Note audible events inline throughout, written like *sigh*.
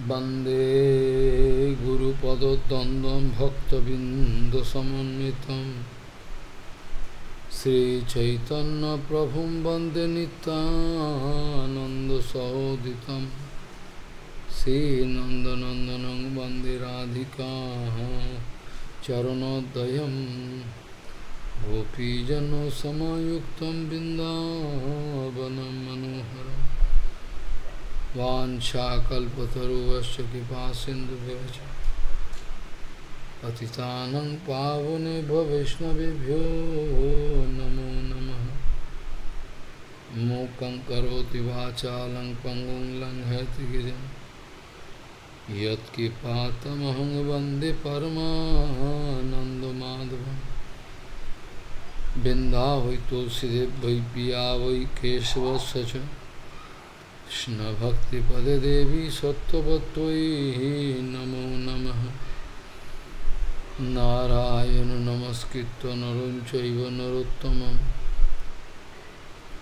वंदे गुरुपदद्वन्द्वं भक्तबिन्दुसमन्वितं। श्रीचैतन्यप्रभुं वंदे नित्यानन्दसहोदितं श्रीनन्दनन्दनं वंदे राधिका चरणोदयं। गोपीजनसमायुक्तं बिन्दावनं मनोहरम्। वाञ्छाकल्पतरुवश्च कृपा सिन्धुभ्यश्च पतितानं पावनेभ्यो वैष्णवेभ्यो नमो नमः। मूकं करोति वाचालं पङ्गुं लङ्घयतिगिरिं यत्किपातमहं वंदे परमानन्दमाधवं बिन्दा वै तुलसीदेव वै पिया वै केशवस्य च। कृष्णभक्तिपदे देवी सत्त्ववत्त्वयि नमो नमः। नारायण नमस्कृत्य नरं चैव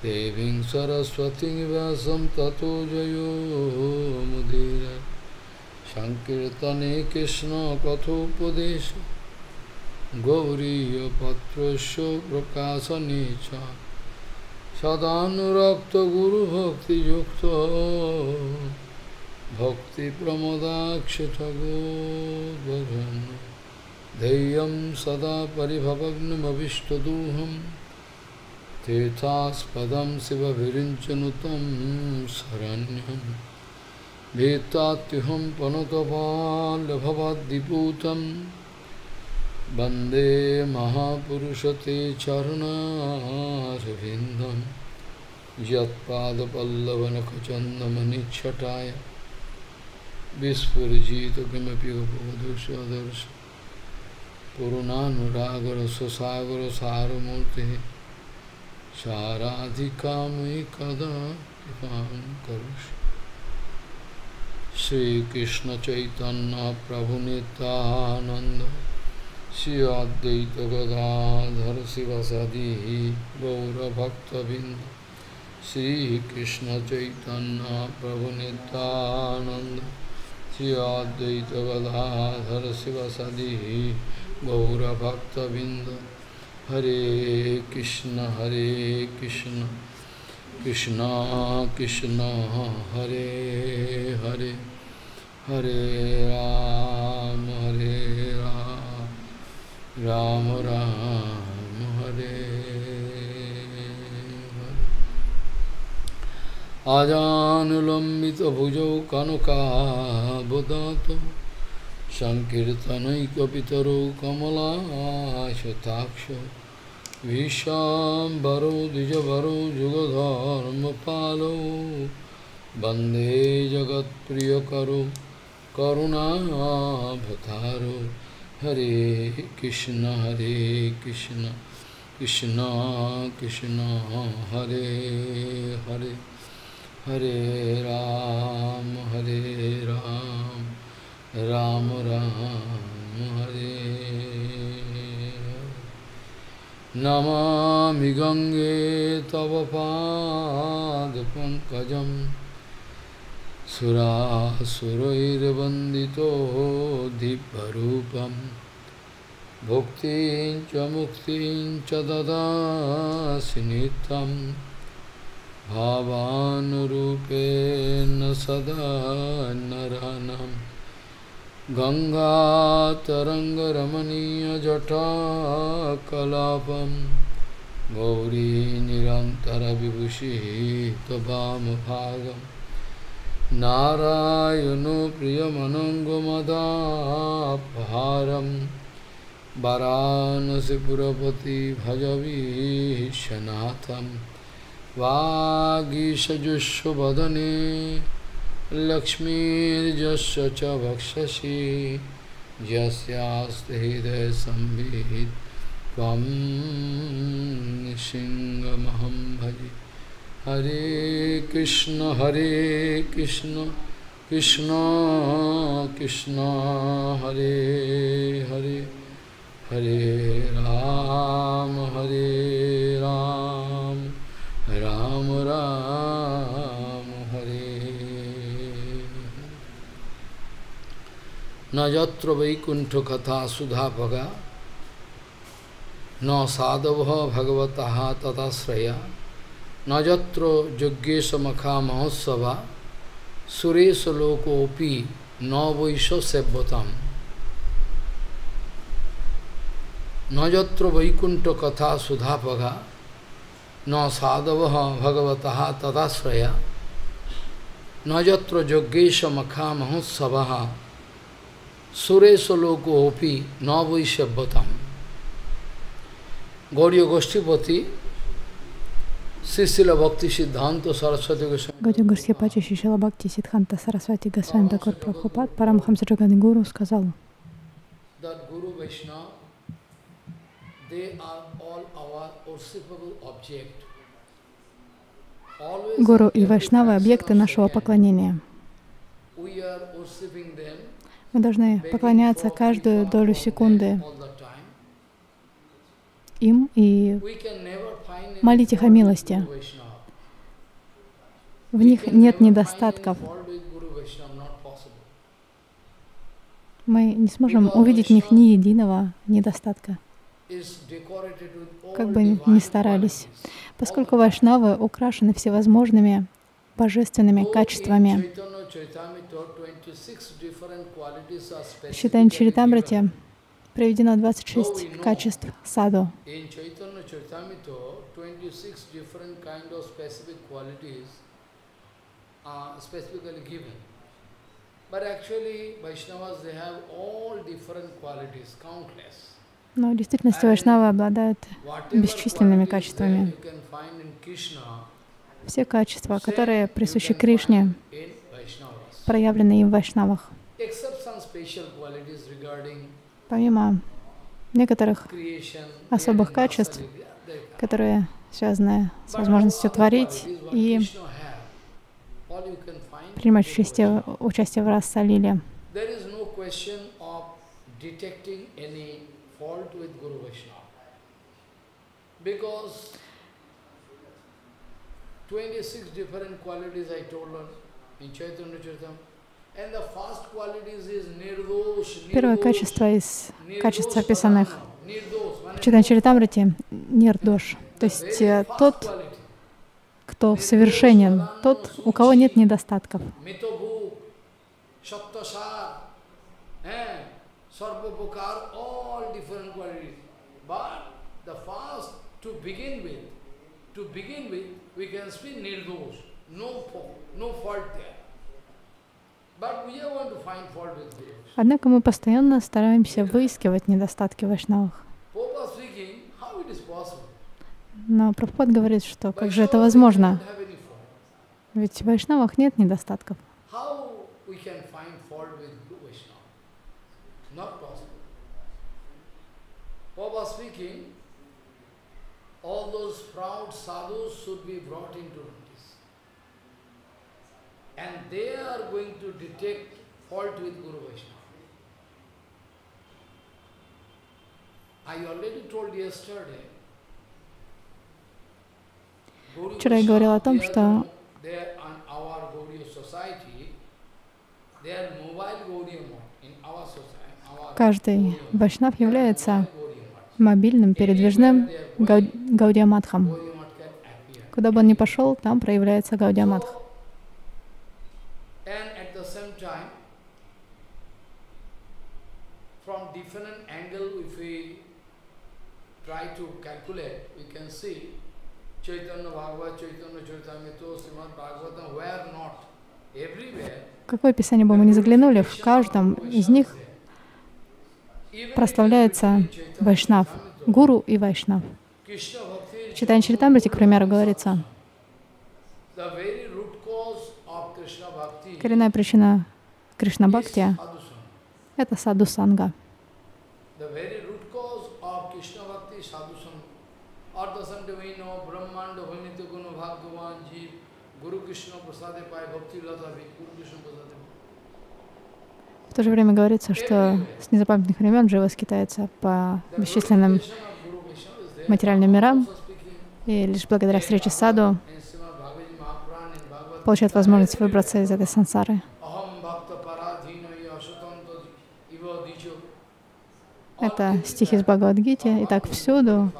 देवीं सरस्वतीं व्यासं ततो जयो मुदीर। सङ्कीर्तने कृष्णकथोपदेश गौरीयपत्रस्य प्रकाशने च। सदानुरक्तगुरुभक्तियुक्तो भक्तिप्रमदाक्षगोद्वरन् धैर्यं सदा परिभवग्नमभिष्टदोहं। तीर्थास्पदं शिवभिरिञ्चनुतं शरण्यं। भीतात्युहं पनुतपाल्भवद्दिपूतं वंदे महापुरुषते चरणारविन्दं यत्पादपल्लवनखचन्दमनिच्छटाय। विस्फुरिजित किमपि उपवधुषदर्श पुरुणानुरागरससागरसारमूर्तिः। साराधिकामयि कदा कृपां करोषि श्रीकृष्णचैतन्यप्रभुनितानन्द श्री अद्वैत गदाधर शिवसदी गौरभक्तबिंद श्रीकृष्ण चैतन्य प्रभु नित्यानंद श्री अद्वैत गदाधर शिवसदी गौरभक्तबिंद हरे कृष्ण हरे कृष्ण कृष्ण कृष्ण, हरे हरे हरे राम। রাম রাম হরে আজানুলম্বিত ভুজৌ কনকাবদাত সংকীর্তনৈকপিতরৌ কমলাশতাক্ষ ভীষাম্বরো দ্বিজভরো যুগধর্মপালৌ বন্দে জগৎপ্রিয়করো করুণাভতারো करुणाभतारो हरे कृष्ण हरे कृष्ण कृष्ण कृष्ण हरे हरे हरे राम हरे राम राम राम हरे नमामि गङ्गे तव पादपङ्कजं सुरासुरैर्वन्दितो दिव्यरूपम्। भुक्तिं च मुक्तिं च ददासि नित्यं भावानुरूपेण सदा नरानं गङ्गातरङ्गरमणीयजटाकलापं गौरी नारायणो प्रियमनङ्गमदापहारम् वाराणसीपुरपति भजवीशनाथं वागीषजुष्वदने लक्ष्मीर्जस्य च वक्षसि यस्यास्ति हृदयसंवित् त्वं सिंहमहं भजे। हरे कृष्ण हरे कृष्ण कृष्ण कृष्ण, हरे हरे हरे राम हरे राम राम राम, हरे। न जत्र वैकुंठ कथा सुधा भगा न साधव भगवतः तथाश्रया न নযত্র যজ্ঞেশ মখা মহোৎসবা সুরেশ লোকোপি নবৈশ সেব্যতাম নযত্র বৈকুণ্ঠ কথা সুধাপগা ন সাধব ভগবত তদাশ্রয়া। নযত্র যজ্ঞেশ মখা মহোৎসব সুরেশ লোকোপি নবৈসভ্যতাম গৌরীয় গোষ্ঠীপতি Гаудия Гурсьяпача Шишила Бхакти Сиддханта Сарасвати Госвами Такур Прабхупад Парамхамса Джагани Гуру сказал, Гуру и Вайшнавы — объекты нашего поклонения. Мы должны поклоняться каждую долю секунды. Им и молить их о милости. В них нет недостатков. Мы не сможем увидеть в них ни единого недостатка, как бы ни старались. Поскольку вайшнавы украшены всевозможными божественными качествами. В Читане Чаритамрите приведено 26 качеств саду. In Chaitanya Charitamrita, 26 different kind of specific qualities are specifically given. But actually, Vaishnavas, they have all different qualities, countless. Но в действительности вайшнавы обладают бесчисленными качествами. Все качества, которые присущи Кришне, проявлены и в вайшнавах. Помимо некоторых особых качеств, которые связаны с возможностью творить и принимать участие, участие в Guru Vaishnava. Because 26 different qualities I told her in Chaitanya Charitam. Первое качество из качеств, описанных в and Читане only. Чаритамрите, нирдош. То есть э, тот, кто совершенен, тот, у кого нет недостатков. Eh, to begin with, we can speak nirdosh, no fault, no fault there. But we are going to find fault with Guru. Однако мы постоянно стараемся выискивать недостатки вайшнавах. Но Прабхупад говорит, что как же это возможно? Ведь в вайшнавах нет недостатков. All those proud sadhus should be brought into. And they are going to detect fault with Guru Vaishnava. I already told yesterday. Вчера я говорила о том, что каждый вайшнав является мобильным, передвижным Anywhere they are гау- going, гаудиаматхом. Куда бы он ни пошел, там проявляется гаудиаматх. And at the same time, from different angle, if we try to calculate, we can see Chaitanya Bhagavad, Chaitanya Charitamrita, Srimad Bhagavatam, where not, everywhere. Какое писание бы мы ни заглянули, в каждом из них прославляется вайшнав, гуру и вайшнав. В Читании Чаритамрити, к примеру, говорится, коренная причина Кришна Бхакти — это саду санга. The very root cause of Krishna Bhakti Sadhusam Ardhasandavino Brahmanda Bhamita Guna Bhagavan Jeev Guru Krishna Prasade Pai Bhakti Lata Guru Krishna Prasade В то же время говорится, что с незапамятных времен Джива скитается по бесчисленным материальным мирам, и лишь благодаря встрече с саду получает возможность выбраться из этой сансары. Это стихи из Бхагавадгити. Итак, всюду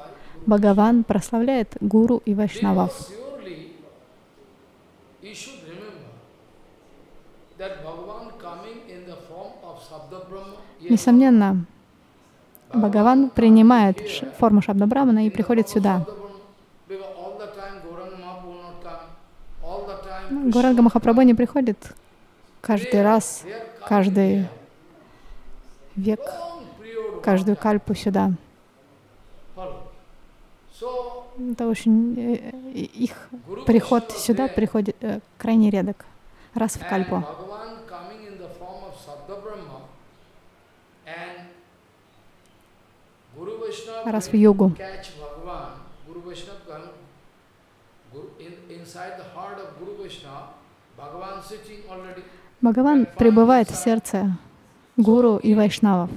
Бхагаван прославляет гуру и вайшнавов. Несомненно, Бхагаван принимает форму Шабда Брамана и приходит сюда. Горанга Махапрабху не приходит каждый раз, каждый век, каждую кальпу сюда. Это очень... Э, их приход сюда приходит э, крайне редок, раз в кальпу. Раз в йогу. Бхагаван пребывает в сердце гуру и вайшнавов.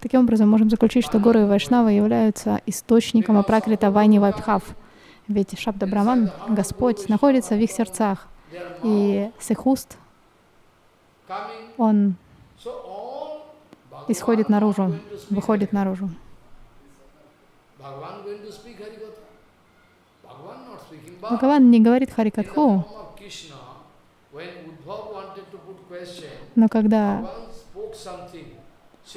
Таким образом, можем заключить, что гуру и вайшнавы являются источником апракрита вайни вайбхав. Ведь Шабда Браман, Господь, находится в их сердцах. И с их уст Он исходит наружу, выходит наружу. Бхагаван не говорит Харикатху, но когда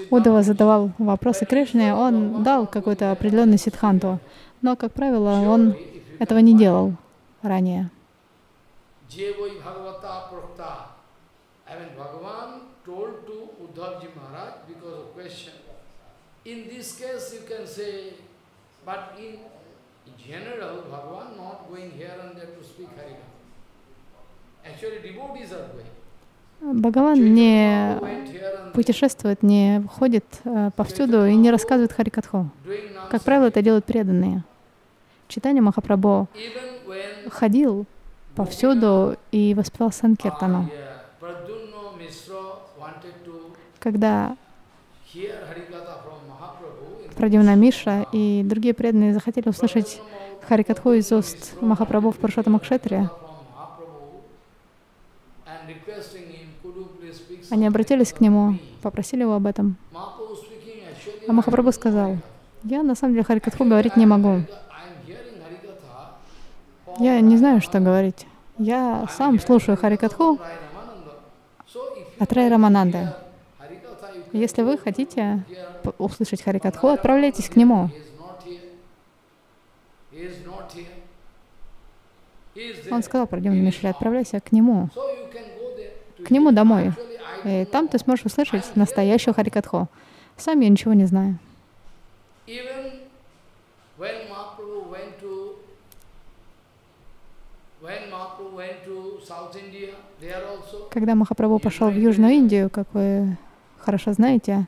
Удава задавал вопросы Кришне, он дал какой-то определенный ситханту, но, как правило, он этого не делал ранее. In this case, you can say, but in general, Bhagavan not going here and there to speak Harikatha. Actually, devotees are going. Бхагаван не путешествует, не ходит э, повсюду и не рассказывает Харикатху. Как правило, это делают преданные. Читание Махапрабху ходил повсюду и воспевал Санкиртану. Когда Прадивна Миша и другие преданные захотели услышать Харикатху из уст Махапрабху в Паршотамакшетре, они обратились к нему, попросили его об этом. А Махапрабху сказал, я на самом деле Харикатху говорить не могу. Я не знаю, что говорить. Я сам слушаю Харикатху от Рай Рамананды. Если вы хотите услышать Харикатху, отправляйтесь к нему. Он сказал про Демона Мишли, отправляйся к нему, к нему домой. И там ты сможешь услышать настоящую Харикатху. Сам я ничего не знаю. Когда Махапрабху пошел в Южную Индию, как вы хорошо знаете,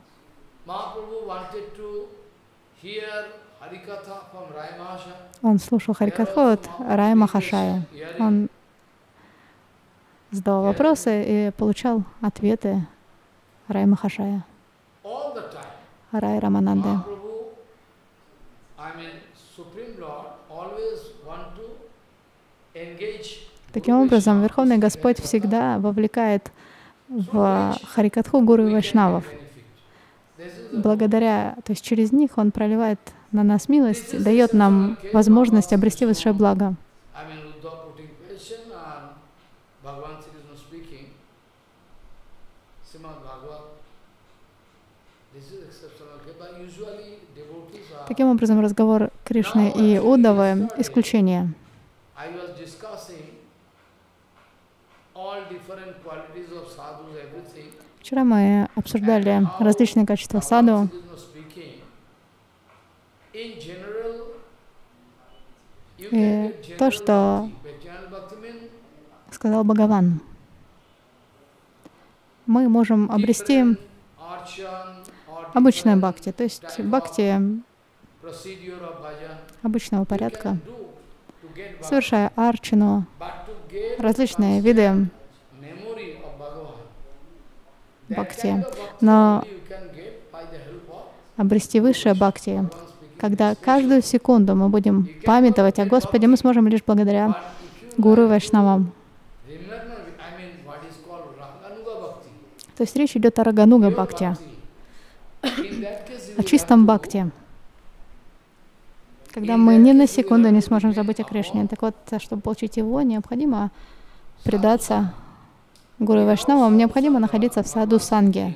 он слушал Харикатху от Рай Махашая. Он задавал вопросы и получал ответы Рай Махашая, Рай Рамананды. Таким образом, Верховный Господь всегда вовлекает в Харикатху Гуру и Вайшнавов. Благодаря, то есть через них Он проливает на нас милость, дает нам возможность обрести высшее благо. Таким образом, разговор Кришны и Удавы — исключение. Вчера мы обсуждали различные качества саду. И то, что сказал Бхагаван, мы можем обрести обычное бхакти, то есть бхакти обычного порядка, совершая арчину, различные виды бхакти. Но обрести высшее бхакти Когда каждую секунду мы будем памятовать о Господе, мы сможем лишь благодаря Гуру Вайшнавам. То есть речь идет о Рагануга Бхакти, о чистом Бхакти, когда мы ни на секунду не сможем забыть о Кришне. Так вот, чтобы получить его, необходимо предаться Гуру и Вайшнавам, необходимо находиться в саду Санге.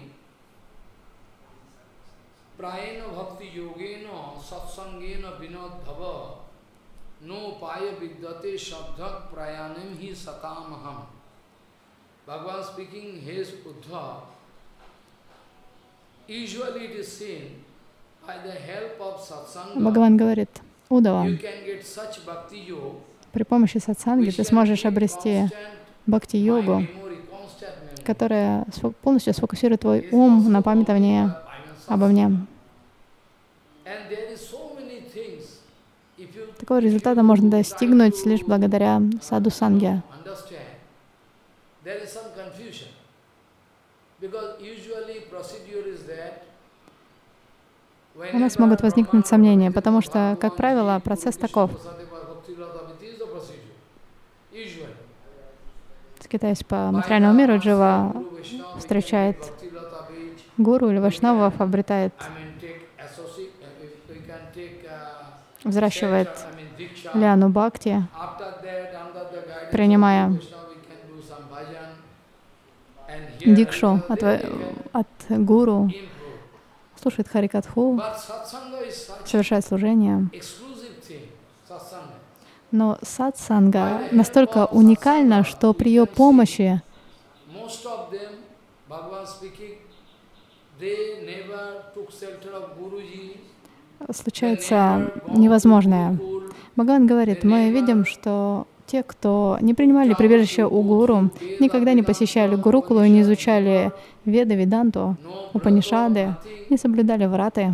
Bhagavan speaking his Uddha, usually it is seen by the help of satsanga. Бхагаван говорит, Удава, при помощи сатсанги ты сможешь обрести бхакти-йогу, которая полностью сфокусирует твой ум на памятовании обо мне. Такого результата можно достигнуть лишь благодаря саду санге. У нас могут возникнуть сомнения, потому что, как правило, процесс таков. Скитаясь по материальному миру, Джива встречает гуру или вайшнавов, обретает, взращивает лиану бхакти, принимая дикшу от, от гуру, слушает Харикатху, совершает служение. Но сатсанга настолько уникальна, что при ее помощи случается невозможное. Бхагаван говорит, мы видим, что те, кто не принимали прибежище у гуру, никогда не посещали гурукулу и не изучали веды, веданту, упанишады, не соблюдали враты,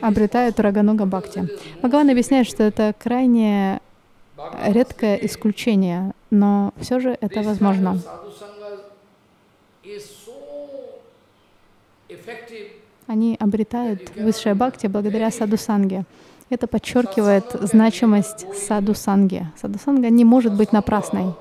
обретают Рагануга Бхакти. Бхагаван объясняет, что это крайне редкое исключение, но все же это возможно. Они обретают высшее бхакти благодаря садусанге. Это подчеркивает значимость саду-санги. Саду-санга не может быть напрасной.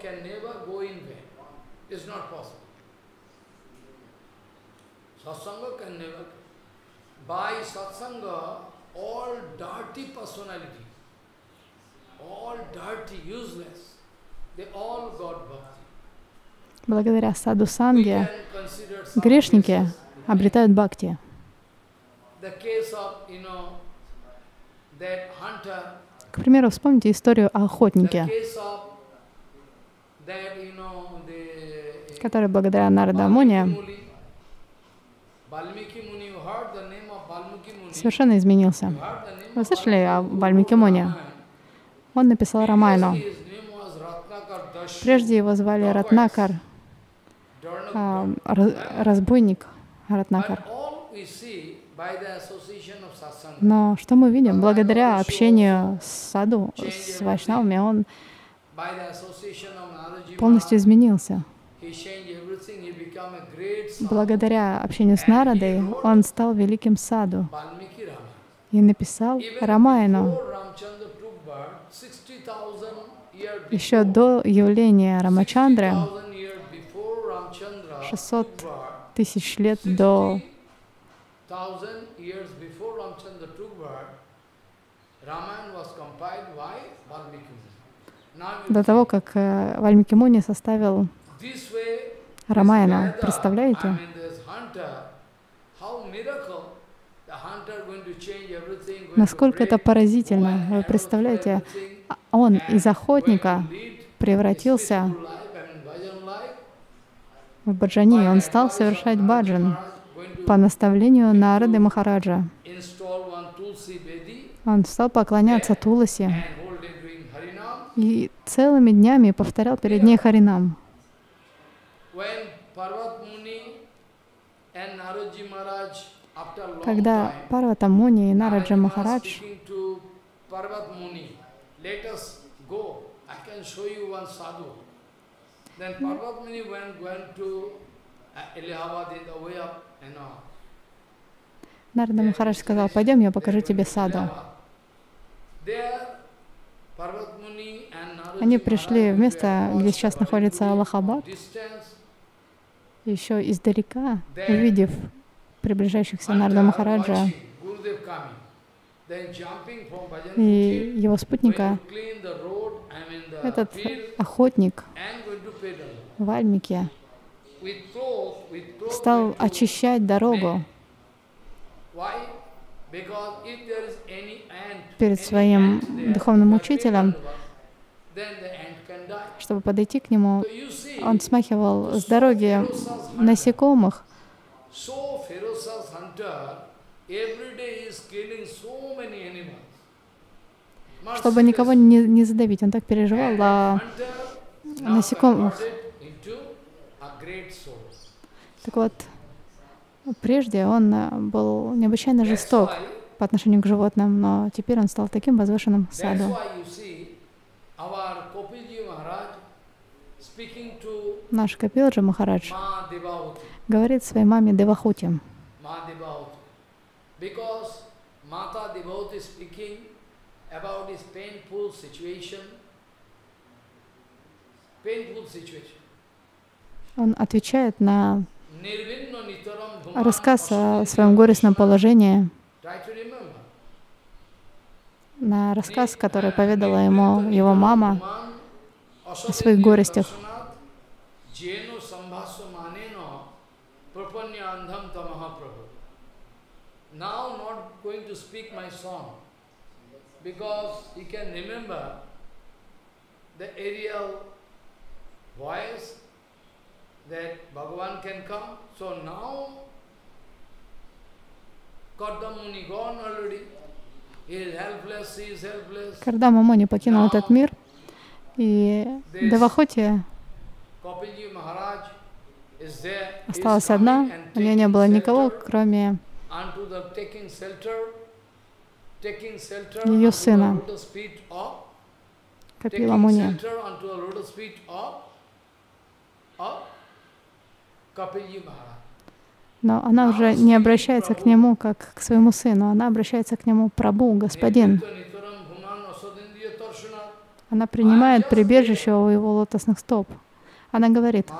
Благодаря саду санге грешники обретают бхакти. К примеру, вспомните историю о охотнике, который благодаря Нарада Муни совершенно изменился. Вы слышали о Вальмике Муни? Он написал Рамайну. Прежде его звали Ратнакар, а, разбойник Ратнакар. Но что мы видим? Благодаря общению с саду, с вайшнавами, он полностью изменился. Благодаря общению с Нарадой он стал великим саду и написал Рамайну. Еще до явления Рамачандры, 600 тысяч лет до до того, как э, Вальмики Муни составил Рамаяна. Представляете? Насколько это поразительно. Вы представляете, он из охотника превратился в баджани. Он стал совершать баджан по наставлению Нарады Махараджа. Он стал поклоняться Туласи и целыми днями повторял перед ней Харинам. Then Parvat Muni went, went to In the way of, you know, Нарда Махарадж сказал, пойдем, я покажу тебе саду. Они пришли в место, где сейчас находится Аллахабад, еще издалека, увидев приближающихся Нарда Махараджа. И его спутника, этот охотник Вальмики стал очищать дорогу перед своим духовным учителем, чтобы подойти к нему, он смахивал с дороги насекомых, чтобы никого не, не задавить. Он так переживал о насекомых. Так вот, прежде он э, был необычайно жесток по отношению к животным, но теперь он стал таким возвышенным саду. Наш Капилджи Махарадж говорит своей маме Девахути, он отвечает на рассказ о своем горестном положении, на рассказ, который поведала ему его мама о своих горестях. Now not going to speak my song because he can remember the aerial voice that Bhagavan can come. So now, Kardamuni gone already. He is helpless, he is helpless. Кардама Муни покинул этот мир, и Девахоти осталась одна, у нее не было никого, кроме ее сына, Капила Муни. Но она уже не обращается к нему как к своему сыну, она обращается к нему Прабу, Господин. Она принимает прибежище у его лотосных стоп. Она говорит,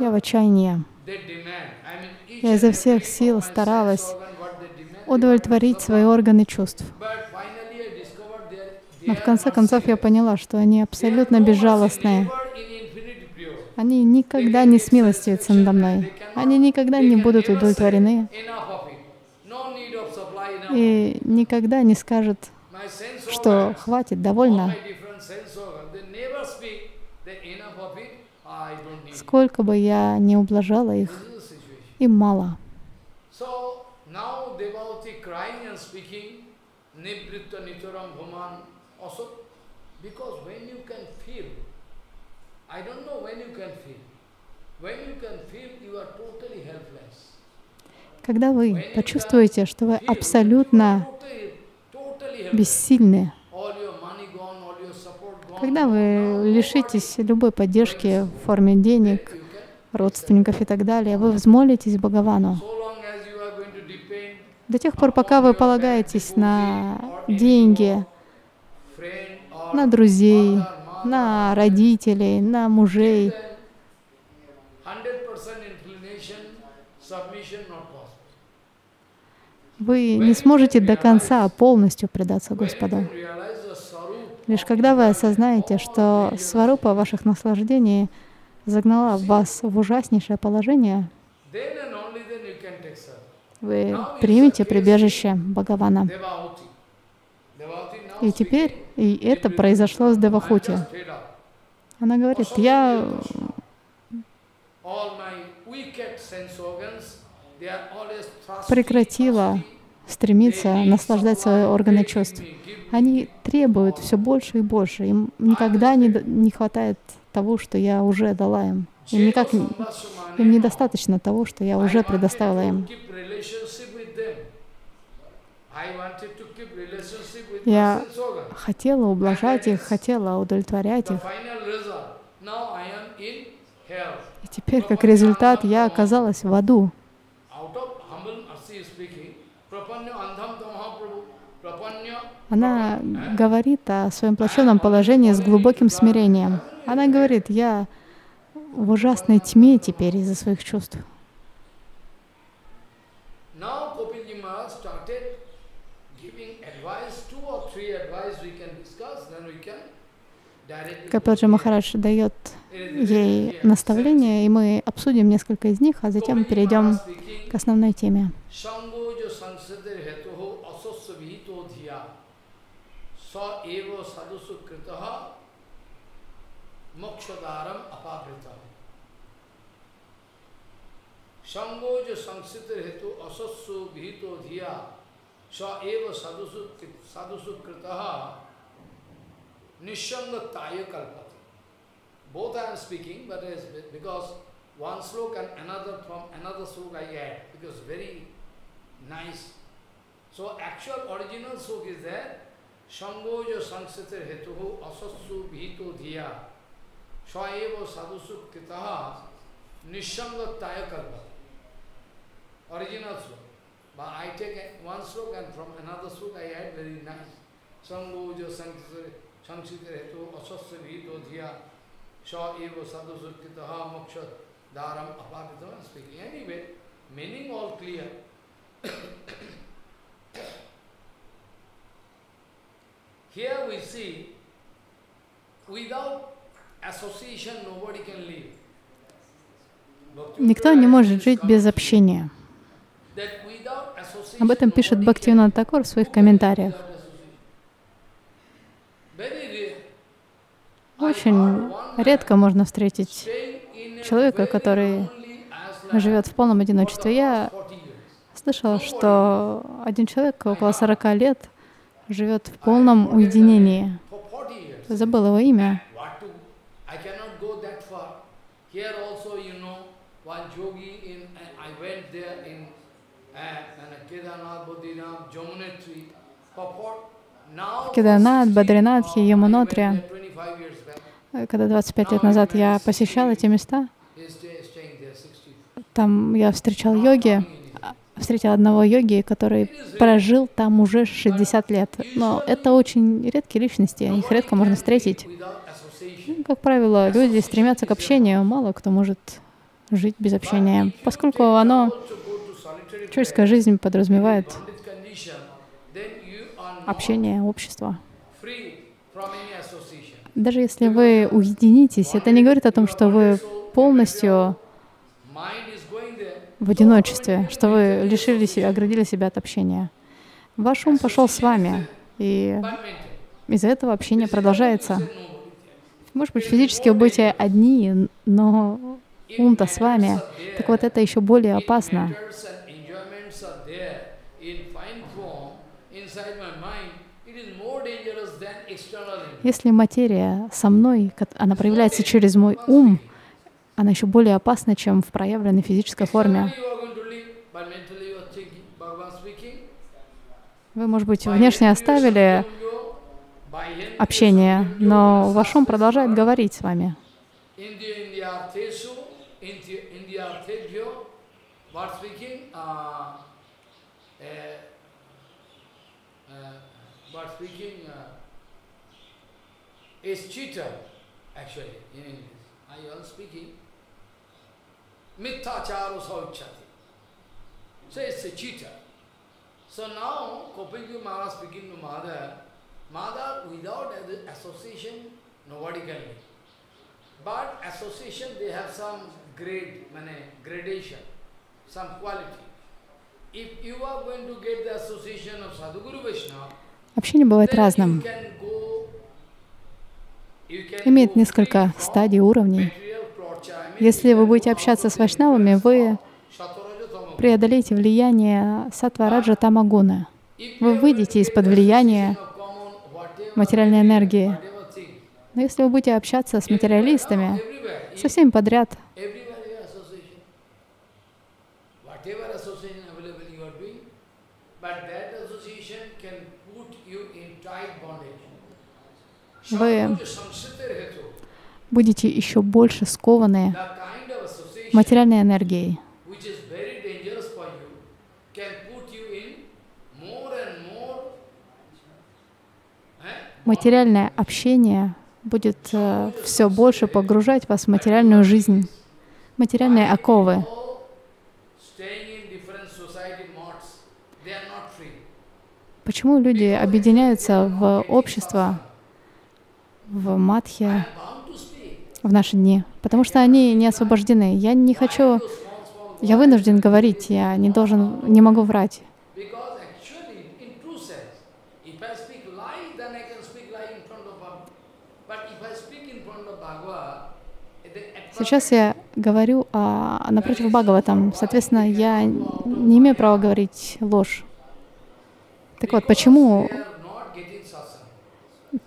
я в отчаянии. Я изо всех сил старалась удовлетворить свои органы чувств. Но в конце концов я поняла, что они абсолютно безжалостные. Они никогда не смилостивятся надо мной. Они никогда не будут удовлетворены. И никогда не скажут, что хватит, довольно. Сколько бы я не ублажала их, им мало. Когда вы почувствуете, что вы абсолютно бессильны, когда вы лишитесь любой поддержки в форме денег, родственников и так далее, вы взмолитесь Бхагавану. До тех пор, пока вы полагаетесь на деньги, на друзей, на родителей, на мужей. Вы не сможете до конца полностью предаться Господу. Лишь когда вы осознаете, что сварупа ваших наслаждений загнала вас в ужаснейшее положение, вы примете прибежище Бхагавана. И теперь, и это произошло с Девахути. Она говорит, я прекратила стремиться наслаждать свои органы чувств. Они требуют все больше и больше. Им никогда не, не хватает того, что я уже дала им. Им, никак, им недостаточно того, что я уже предоставила им. Я хотела ублажать их, хотела удовлетворять их. И теперь, как результат, я оказалась в аду. Она говорит о своем плачевном положении с глубоким смирением. Она говорит, я в ужасной тьме теперь из-за своих чувств. Капелджи Махарадж дает ей наставления, и мы обсудим несколько из них, а затем перейдем к основной теме. संगो जो संस्कृत हेतु अशस्व विहित धिया, स एव साधुसु साधुसु कृत निस्संग कल्पत। Both I am speaking but is because one shloka and another from another shloka I है because very nice so actual original shloka is है संगो जो संस्कृत हेतु अशस्व विहित धिया स एव साधुसु कृत निस्संगताय कल्पत original sloka. But I take one sloka and from another sloka I add very nice. Sambhuja Sanksita Hetu Asasya Vito Dhya Sha Eva Sadhu Sutkitaha Moksha Dharam Apatitam and speaking. Anyway, meaning all clear. Here we see, without association nobody can live. Никто не может жить без общения. Об этом пишет Бхактивинат Такур в своих комментариях. Очень редко можно встретить человека, который живет в полном одиночестве. Я слышала, что один человек около 40 лет живет в полном уединении. Забыл его имя. В Кедарнат, Бадринатхе, Ямунотре когда 25 лет назад я посещал эти места, там я встречал йоги, встретил одного йоги, который прожил там уже 60 лет. Но это очень редкие личности, их редко можно встретить. Ну, как правило, люди стремятся к общению, мало кто может жить без общения, поскольку оно, человеческая жизнь подразумевает общение, общество. Даже если вы уединитесь, это не говорит о том, что вы полностью в одиночестве, что вы лишили себя, оградили себя от общения. Ваш ум пошел с вами, и из-за этого общение продолжается. Может быть, физически вы будете одни, но ум-то с вами. Так вот, это еще более опасно. Если материя со мной, она проявляется через мой ум, она еще более опасна, чем в проявленной физической форме. Вы, может быть, внешне оставили общение, но ваш ум продолжает говорить с вами. But speaking, uh, is cheater, actually, in English. I am speaking. Mithacharu sauchati. So it's a cheater. So now, Kopinju Maharaj speaking to Mother, Mother, without association, nobody can live. But association, they have some grade, mane, gradation, some quality. If you are going to get the association of Sadhguru Vaishnava, Общение бывает разным. Имеет несколько стадий, уровней. Если вы будете общаться с вайшнавами, вы преодолеете влияние сатвараджа тамагуны. Вы выйдете из-под влияния материальной энергии. Но если вы будете общаться с материалистами, со всеми подряд, вы будете еще больше скованы материальной энергией. Материальное общение будет э, все больше погружать вас в материальную жизнь, материальные оковы. Почему люди объединяются в общество, в матхе в наши дни? Потому что они не освобождены. Я не хочу, я вынужден говорить, я не должен, не могу врать. Сейчас я говорю а, напротив Бхагаватам, соответственно, я не имею права говорить ложь. Так вот, почему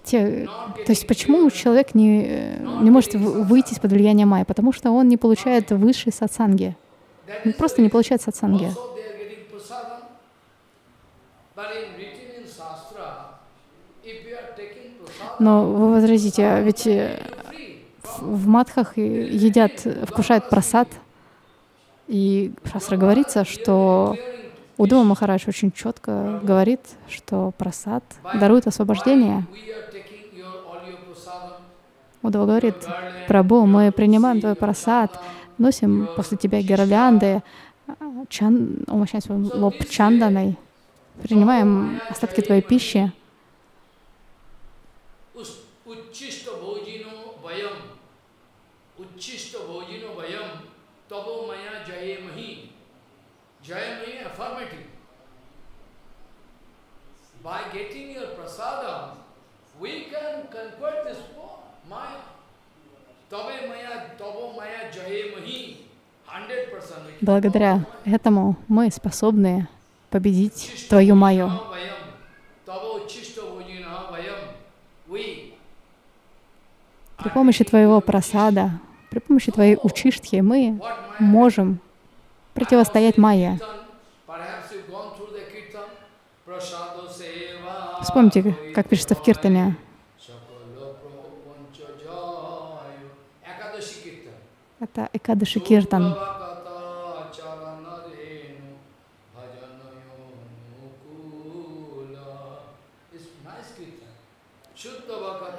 те, то есть почему человек не, не может выйти из-под влияния майя? Потому что он не получает высшей сатсанги. Он просто не получает сатсанги. Но вы возразите, а ведь э, в матхах едят, вкушают просад, и Шастра говорится, что Удова Махарадж очень четко говорит, что просад дарует освобождение. Удова говорит, Прабу, мы принимаем твой просад, носим после тебя гирлянды, чан, умощаем свой лоб чанданой, принимаем остатки твоей пищи. By getting your prasadam, we can conquer this Maya. Tabe Maya, Tabo Maya Jaye Mahi. Благодаря этому мы способны победить твою майю. При помощи твоего просада, при помощи твоей учиштхи мы можем противостоять майе. Вспомните, как пишется в Киртане. Это Экадаши Киртан.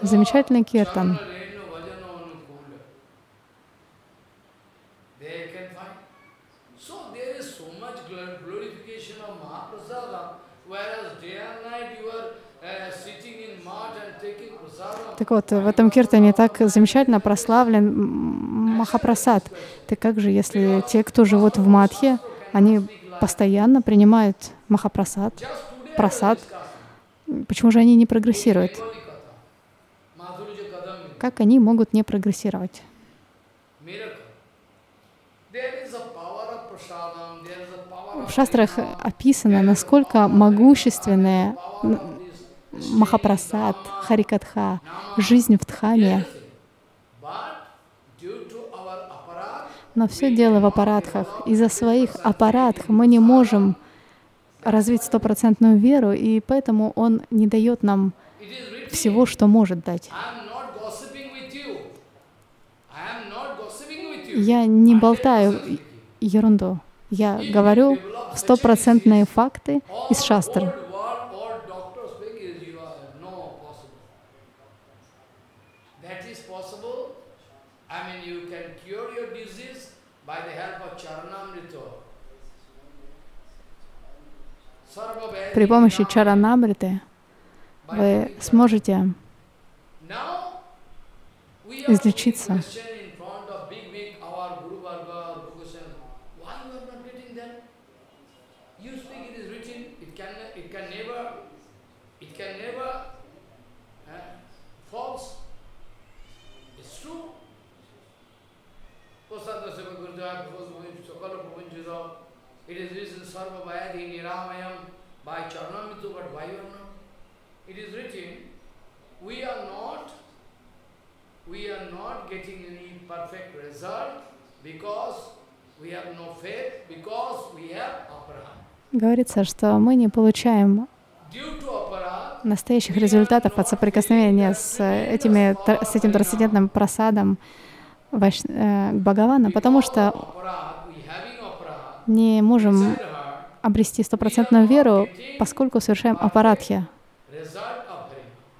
Замечательный киртан. Так вот, в этом киртане так замечательно прославлен Махапрасад. Так как же, если те, кто живут в Мадхе, они постоянно принимают Махапрасад, прасад, почему же они не прогрессируют? Как они могут не прогрессировать? В шастрах описано, насколько могущественная Махапрасад, Харикатха, жизнь в Дхаме. Но все дело в аппаратах. Из-за своих аппаратов мы не можем развить стопроцентную веру, и поэтому он не дает нам всего, что может дать. Я не болтаю ерунду. Я говорю стопроцентные факты из шастр. При помощи чаранамриты вы сможете излечиться. It is written Sarva Vayadhi Niramayam by Charnamitu, but why you are not? It is written, we are not, we are not getting any perfect result because we have no faith, because we have aparat. Говорится, что мы не получаем настоящих результатов от соприкосновения с, этими, с этим трансцендентным просадом Вайш, э, Бхагавана, потому что не можем обрести стопроцентную веру, поскольку совершаем аппаратхи.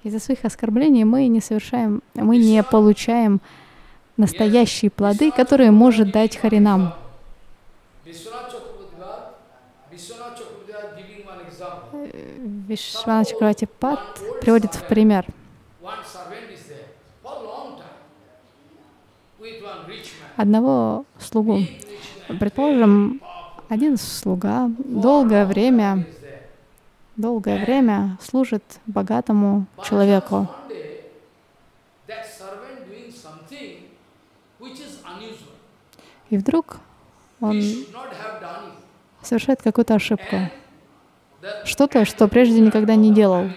Из-за своих оскорблений мы не совершаем, мы не получаем настоящие плоды, которые может дать Харинам. Вишвана Чакравати Пат приводит в пример. Одного слугу. Предположим, один слуга долгое время, долгое время служит богатому человеку. И вдруг он совершает какую-то ошибку. Что-то, что прежде никогда не делал.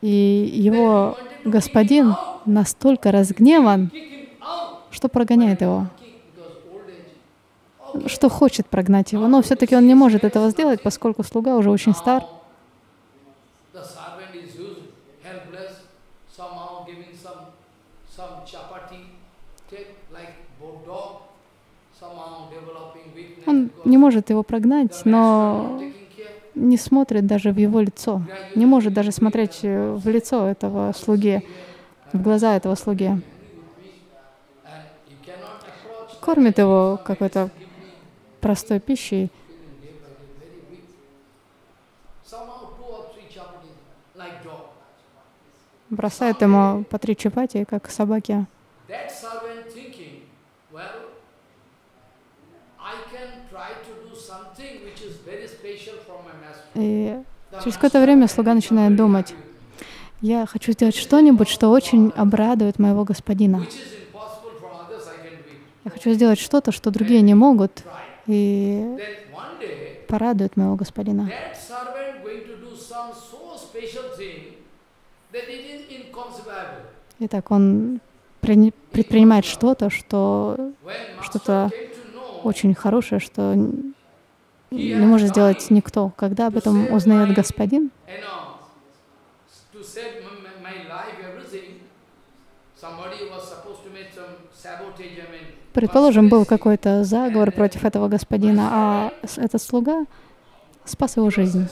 И его господин настолько разгневан, что прогоняет его, что хочет прогнать его, но все-таки он не может этого сделать, поскольку слуга уже очень стар. Он не может его прогнать, но не смотрит даже в его лицо, не может даже смотреть в лицо этого слуги, в глаза этого слуги. Кормит его какой-то простой пищей. Бросает ему по три чапати, как собаки. И через какое-то время слуга начинает думать, я хочу сделать что-нибудь, что очень обрадует моего господина. Я хочу сделать что-то, что другие не могут, и порадует моего господина. Итак, он предпринимает что-то, что что-то очень хорошее, что не может сделать никто. Когда об этом узнает господин, предположим, был какой-то заговор против этого господина, а этот слуга спас его жизнь.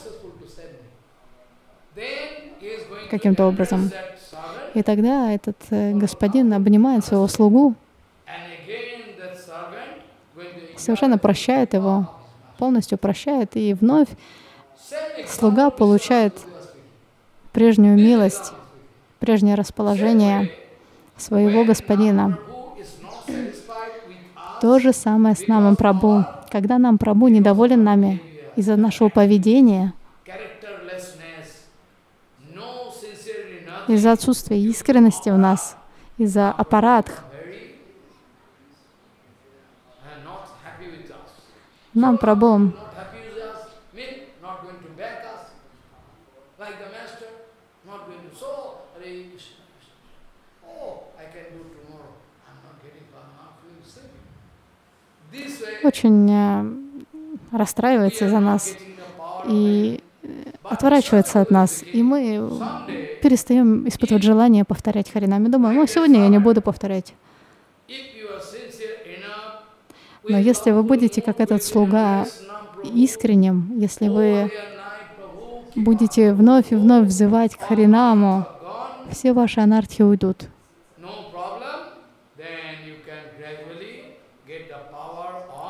Каким-то образом. И тогда этот э, господин обнимает своего слугу, совершенно прощает его, полностью прощает, и вновь слуга получает прежнюю милость, прежнее расположение своего господина. То же самое с нами Прабу. Когда нам Прабу недоволен нами из-за нашего поведения, из-за отсутствия искренности в нас, из-за аппаратх, нам Прабу очень э, расстраивается за нас и отворачивается от нас. И мы перестаем испытывать желание повторять Харинами. Думаем, ну, сегодня я не буду повторять. Но если вы будете, как этот слуга, искренним, если вы будете вновь и вновь взывать к Харинаму, все ваши анархи уйдут.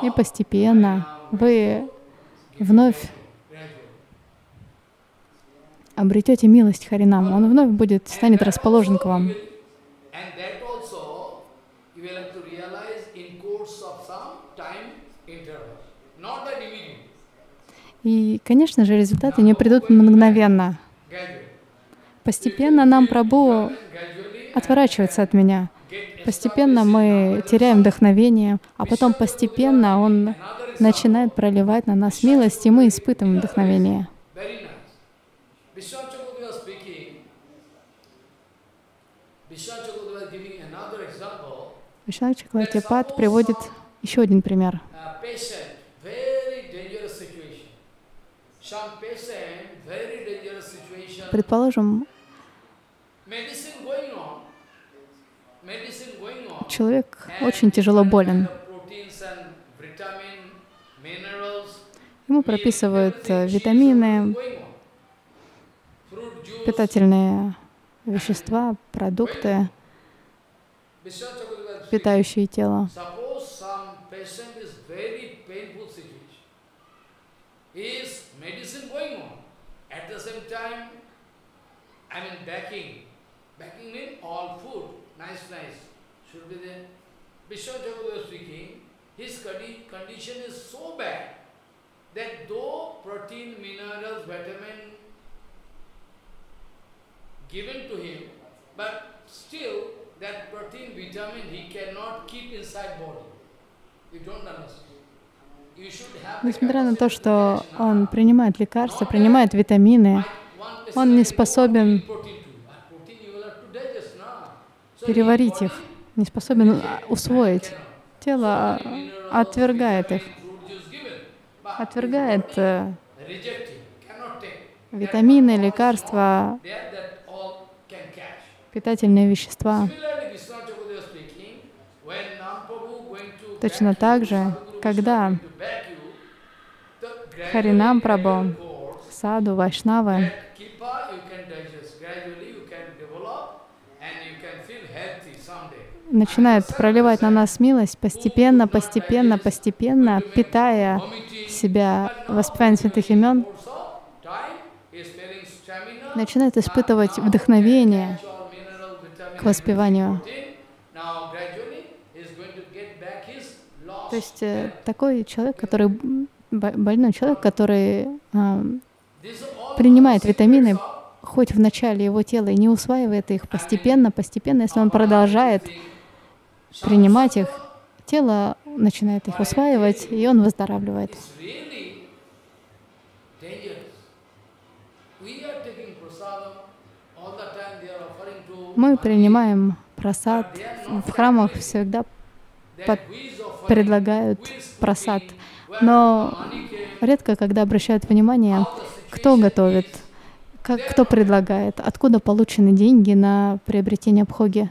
И постепенно вы вновь обретете милость Харинам. Он вновь будет, станет расположен к вам. И, конечно же, результаты не придут мгновенно. Постепенно нам Прабу отворачивается от меня. Постепенно мы теряем вдохновение, а потом постепенно Он начинает проливать на нас милость, и мы испытываем вдохновение. Вишвана Чакраватипад приводит еще один пример. Предположим, человек очень тяжело болен. Ему прописывают э, витамины, питательные вещества, продукты, питающие тело. I given to him, but still that protein, vitamin he cannot keep inside body. You don't understand. Несмотря на то, что он принимает лекарства, принимает витамины, он не способен переварить их, не способен усвоить. Тело отвергает их, отвергает э, витамины, лекарства, питательные вещества. Точно так же, когда Харинам Прабhu, Саду, Вайшнавы начинает проливать на нас милость постепенно, постепенно, постепенно, питая себя воспеванием святых имен, начинает испытывать вдохновение к воспеванию. То есть э, такой человек, который больной человек, который э, принимает витамины, хоть в начале его тела и не усваивает их постепенно, постепенно, если он продолжает принимать их, тело начинает их усваивать, и он выздоравливает. Мы принимаем просад. В храмах всегда предлагают просад. Но редко, когда обращают внимание, кто готовит, как, кто предлагает, откуда получены деньги на приобретение бхоги.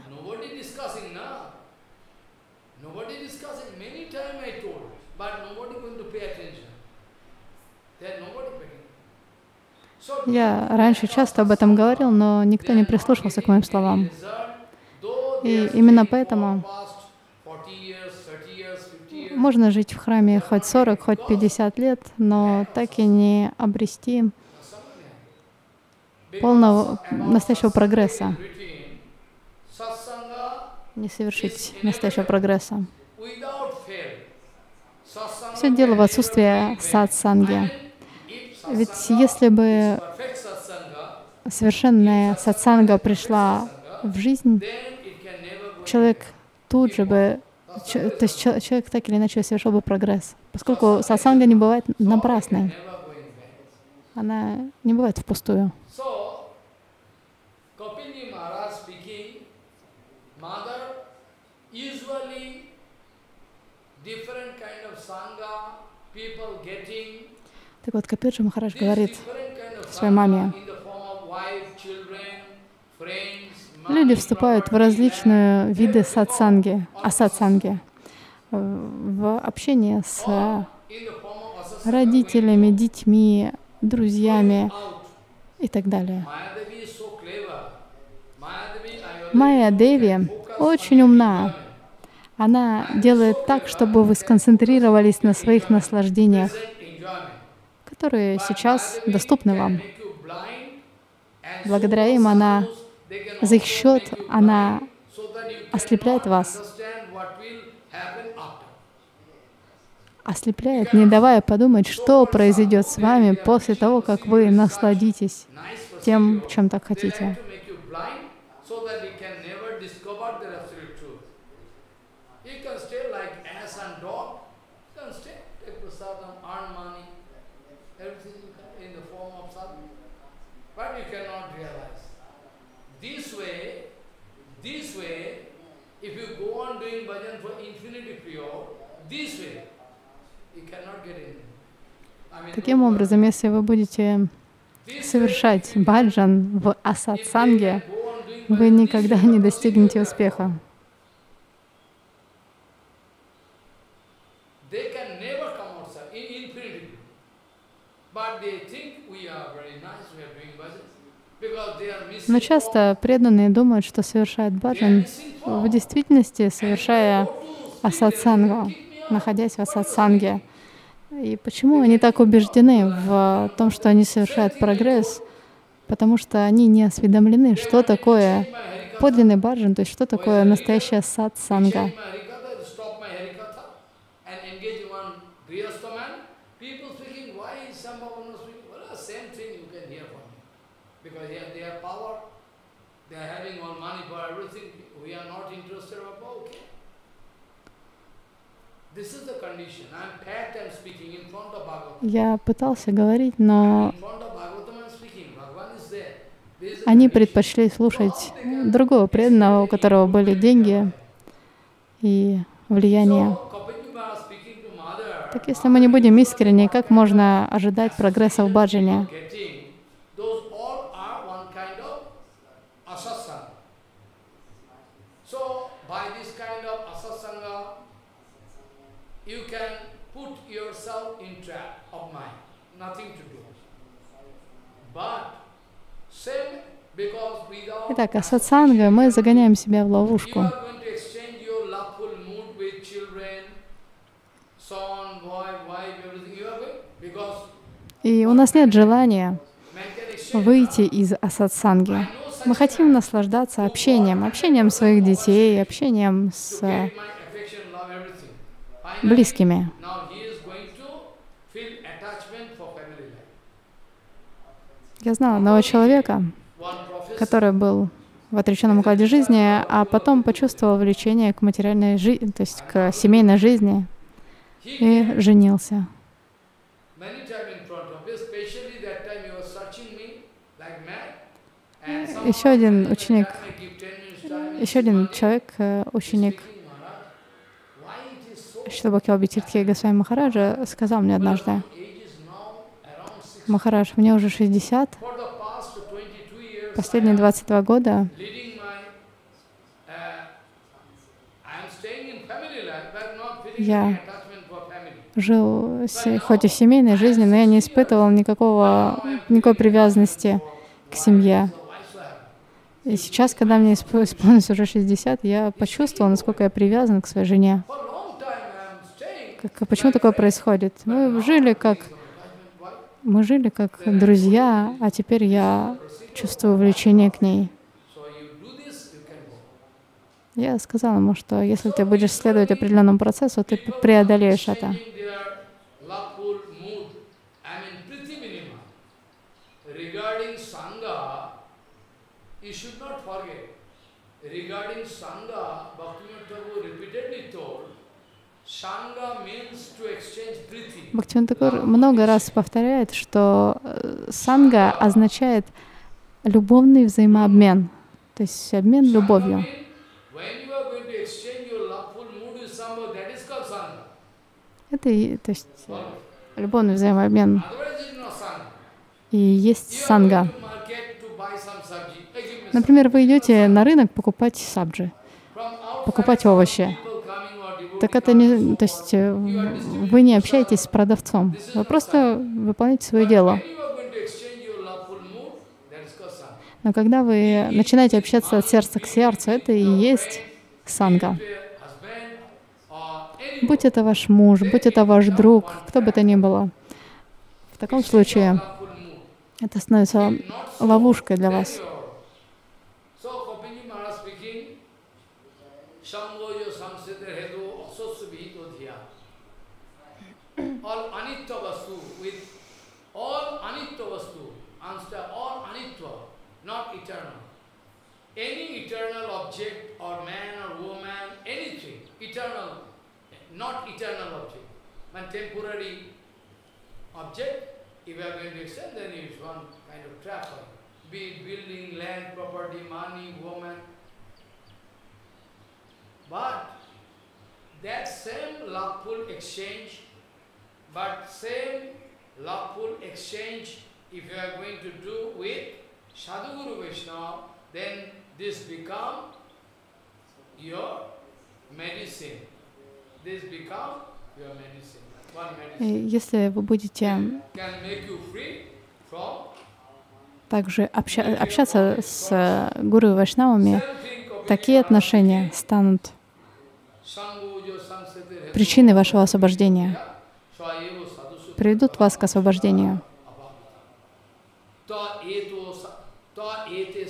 Я раньше часто об этом говорил, но никто не прислушался к моим словам. И именно поэтому можно жить в храме хоть 40, хоть 50 лет, но так и не обрести полного настоящего прогресса, не совершить настоящего прогресса. Все дело в отсутствии сатсанги. Ведь если бы совершенная сатсанга пришла в жизнь, человек тут же бы, то есть человек так или иначе совершил бы прогресс, поскольку сатсанга не бывает напрасной. Она не бывает впустую. Так вот, Капирджи Махарадж говорит своей маме, люди вступают в различные виды сатсанги, асатсанги, в общение с родителями, детьми, друзьями и так далее. Майя Деви очень умна. Она делает так, чтобы вы сконцентрировались на своих наслаждениях которые сейчас доступны вам. Благодаря им она, за их счет, она ослепляет вас. Ослепляет, не давая подумать, что произойдет с вами после того, как вы насладитесь тем, чем так хотите. Таким образом, если вы будете совершать баджан в асатсанге, вы никогда не достигнете успеха. Но часто преданные думают, что совершают баджан, в действительности совершая асатсангу находясь в асатсанге. И почему они так убеждены в том, что они совершают прогресс? Потому что они не осведомлены, что такое подлинный баджан, то есть что такое настоящая сатсанга. Я пытался говорить, но они предпочли слушать другого преданного, у которого были деньги и влияние. Так если мы не будем искренни, как можно ожидать прогресса в баджане? Итак, а сатсанга мы загоняем себя в ловушку. И у нас нет желания выйти из асатсанги. Мы хотим наслаждаться общением, общением своих детей, общением с близкими. Я знала одного человека, который был в отреченном укладе жизни, а потом почувствовал влечение к материальной жизни, то есть к семейной жизни, и женился. Еще один ученик, еще один человек, э, ученик Шилбаки Тиртхи Госвами Махараджа, сказал мне однажды, Махарадж, мне уже 60. Последние 22 года я жил хоть и в семейной жизни, но я не испытывал никакого, никакой привязанности к семье. И сейчас, когда мне исполнилось уже 60, я почувствовал, насколько я привязан к своей жене. Как, почему такое происходит? Мы жили как мы жили как друзья, а теперь я чувствую влечение к ней. Я сказала ему, что если ты будешь следовать определенному процессу, ты преодолеешь это. Regarding Sangha, Bhaktivinoda Thakur repeatedly told Бхактиван Такур много раз повторяет, что э, санга означает любовный взаимообмен, то есть обмен любовью. Это и, то есть э, любовный взаимообмен. И есть санга. Например, вы идете на рынок покупать сабджи, покупать овощи. Так это не, то есть э, вы не общаетесь с продавцом, вы просто выполняете свое дело. Но когда вы начинаете общаться от сердца к сердцу, это и есть санга. Будь это ваш муж, будь это ваш друг, кто бы то ни было. В таком случае это становится ловушкой для вас. Eternal, not eternal object, but temporary object, if you are going to extend, then it is one kind of trap. Be it building, land, property, money, woman. But that same loveful exchange But same lawful exchange, if you are going to do with Sadhguru Vaishnava, then this become your Если вы будете также обща- общаться с э, гуру и вайшнавами, такие отношения станут причиной вашего освобождения, приведут вас к освобождению. Ta eto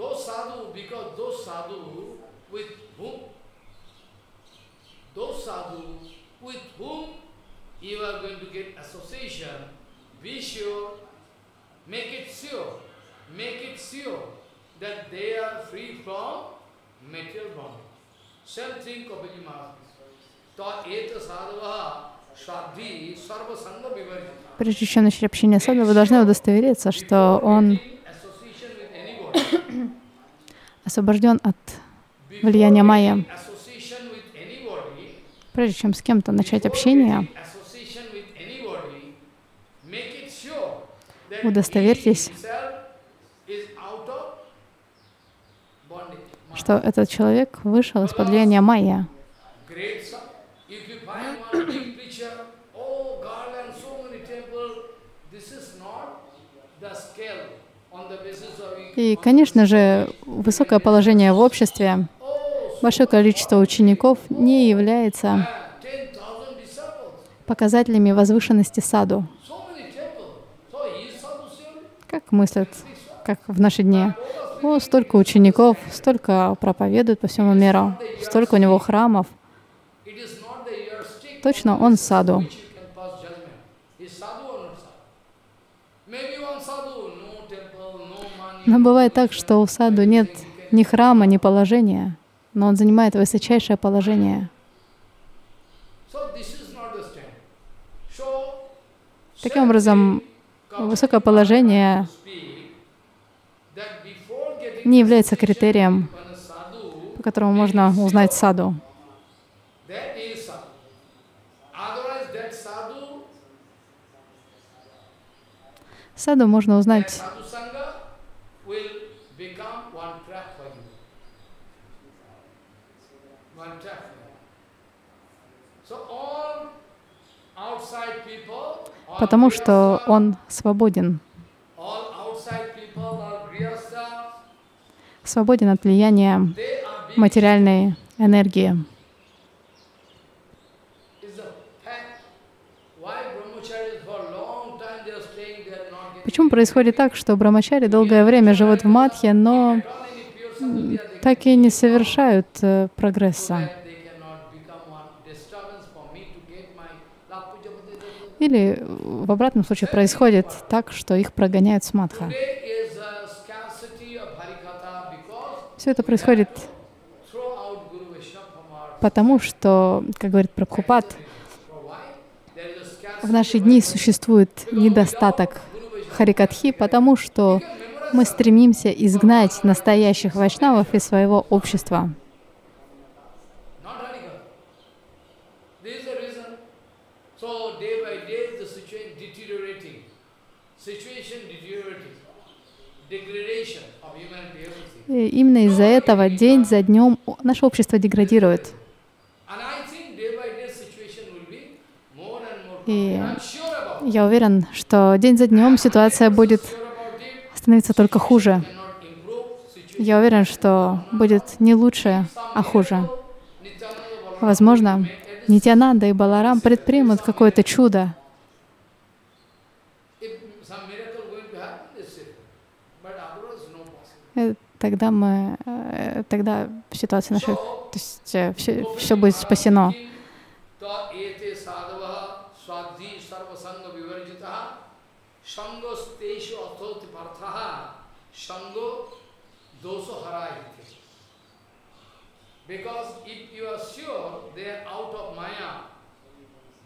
Those sadhu, because those sadhu with whom, those sadhu with whom you are going to get association, be sure, make it sure, make it sure that they are free from material bondage. Same thing Kapilji Maharaj. Ta eta sadhava shraddhi sarva sangha vivarjita. Прежде чем начать общение с саду, вы должны удостовериться, что он. *coughs* освобожден от влияния майя. Прежде чем с кем-то начать общение, Удостоверьтесь. что этот человек вышел из-под влияния майя. Great son. If you find one big preacher, oh garland, so many temples, this is not the scale on the basis of И, конечно же, высокое положение в обществе, большое количество учеников не является 10,000 disciples, показателями возвышенности саду. Как мыслят, как в наши дни. О, столько учеников, столько проповедует по всему миру, столько у него храмов. Точно он саду. which you can pass judgment. Is sadhu or not sadhu? Maybe one sadhu, no temple, no money. Но бывает так, что у саду нет ни храма, ни положения, но он занимает высочайшее положение. Таким образом, высокое положение не является критерием, по которому можно узнать саду. Саду можно узнать sadhu sangha will become one trap for you. One trap for you. So all outside people, all потому, что он свободен. Свободен от влияния материальной энергии. Почему происходит так, что брамачари долгое время живут в Мадхе, но так и не совершают э, прогресса? that they cannot become one disturbance for me to get my love puja Или в обратном случае происходит так, что их прогоняют с because Все это происходит потому, что, как говорит Прабхупад, в наши дни существует недостаток Харикатхи, потому что мы стремимся изгнать настоящих вайшнавов из своего общества. not Harikatha. This is the reason. So day by day the situation deteriorating. Situation deteriorating. Degradation of humanity, everything. И именно из-за этого день за днем наше общество деградирует. И я уверен, что день за днем ситуация будет становиться только хуже. Я уверен, что будет не лучше, а хуже. Возможно, Нитянанда и Баларам предпримут какое-то чудо, If some miracle going to happen, they say. But otherwise, no possible. э, тогда мы, э, тогда ситуация наша, то есть все, все будет спасено.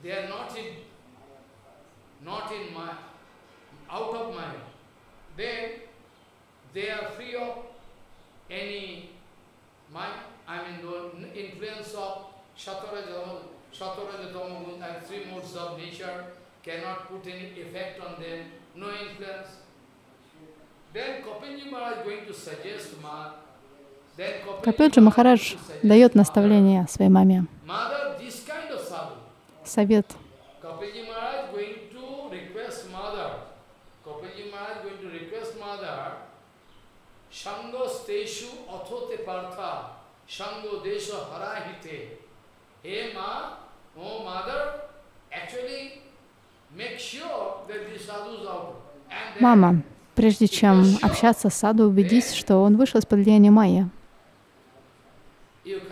They are not in, maya, out of maya, then they are free of any maya. I mean, influence of Sattva, Sattva, Tama, and three modes of nature cannot put any effect on them, no influence. Then Kapilji Maharaj going to suggest Ma, then Капилджи Махарадж дает наставление своей маме. Совет. Kapilji Maharaj going to request mother. Kapilji Maharaj going to request mother. Shango steshu athote partha. Shango desha harahite. Hey ma, oh mother, actually make sure that this sadhu is out. And then Мама, прежде чем общаться с Саду, убедись, что он вышел из-под влияния Майя. are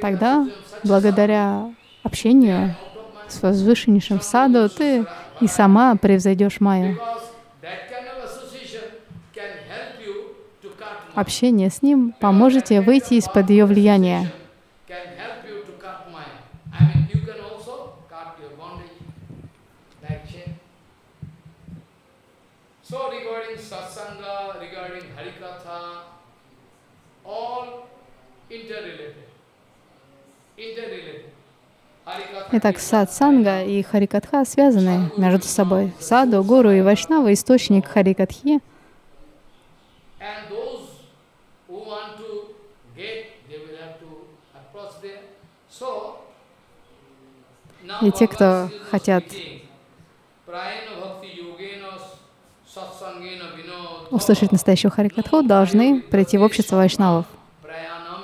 Тогда, благодаря общению с возвышеннейшим Саду, ты и сама превзойдешь Майю. Because that kind of association can help you to cut mind. Общение с ним поможет тебе выйти из-под ее влияния. Итак, is сатсанга и харикатха связаны между собой. Саду, гуру и вайшнава — источник харикатхи, And those who want to get, they will have to approach them. So, now И те, кто хотят speaking, "Prayena bhakti yogena satsangena vinod услышать настоящую харикатху, должны прийти в общество вайшнавов. prayanam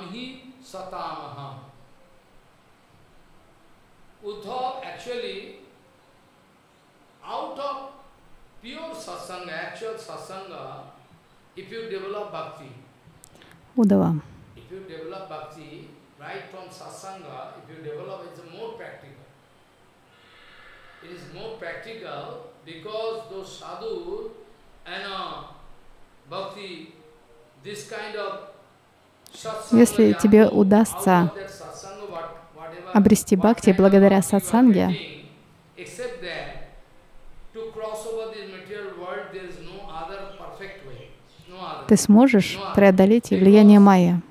is no other perfect way. No other. ты сможешь преодолеть влияние майя.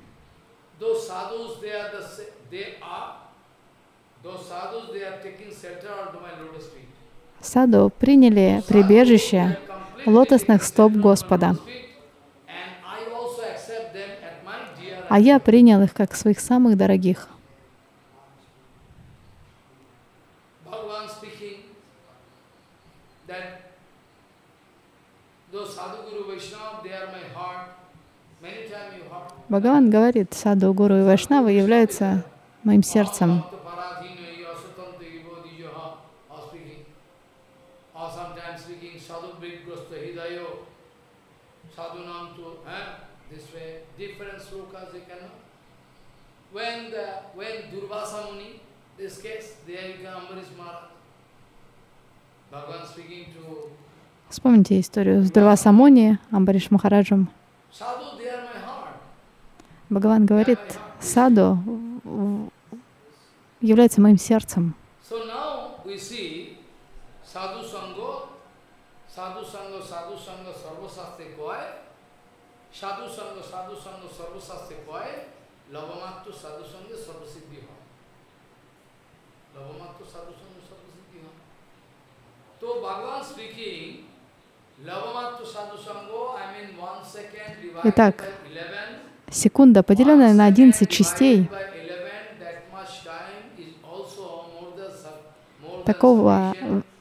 Those sadhus, they are the, sa- they are, those sadhus, they are taking shelter under my lotus feet. Саду приняли прибежище лотосных стоп Господа, а я принял их как своих самых дорогих. Бхагаван говорит, Саду, Гуру и Вайшнавы являются моим сердцем. Bhakta paradhina asatanta ibodhiyaha, or speaking. Or sometimes speaking sadhu brigrasta hidayo, sadhunam tu, eh? this way, different slokas you can know. When the, when Durvasa Muni, this case, there you can Ambarish Maharaj. Bhagavan speaking to Вспомните историю с Дурвасамуни, Амбариш Махараджем. Бхагаван говорит, Саду является моим сердцем. Sadhu sango, sadhu sango, sarvasastre sadhu sango, sadhu sango, sarvasastre koy, lavamattu sadhu sango, sarvasiddhi hoy. Lavamattu sadhu sango, sarvasiddhi hoy. So Bhagavan speaking, lavamattu sadhu sango, I mean one second divided Итак, Секунда, поделенная на 11 частей, такого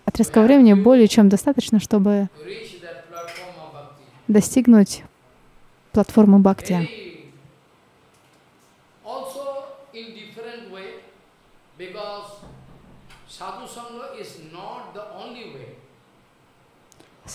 отрезка времени более чем достаточно, чтобы достигнуть платформы Бхакти. Because sadhu sangha is not the only way.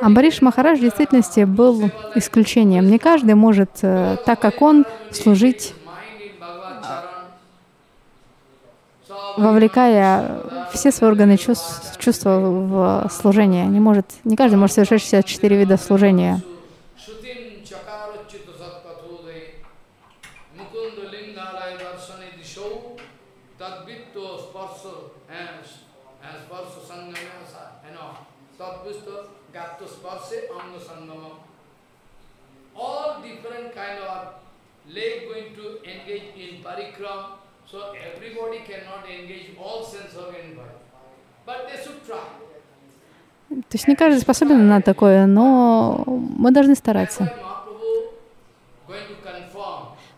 Амбариш Махарадж в действительности был исключением. Не каждый может, э, так как он, служить, mind in Bhagavad Charan. So вовлекая все свои органы чувств, чувства в служение. Не, может, не каждый может совершать 64 вида служения. All different kind of leg going to engage in parikram so everybody cannot engage all sense organ body but they should try То есть не каждый способен на такое, но мы должны стараться.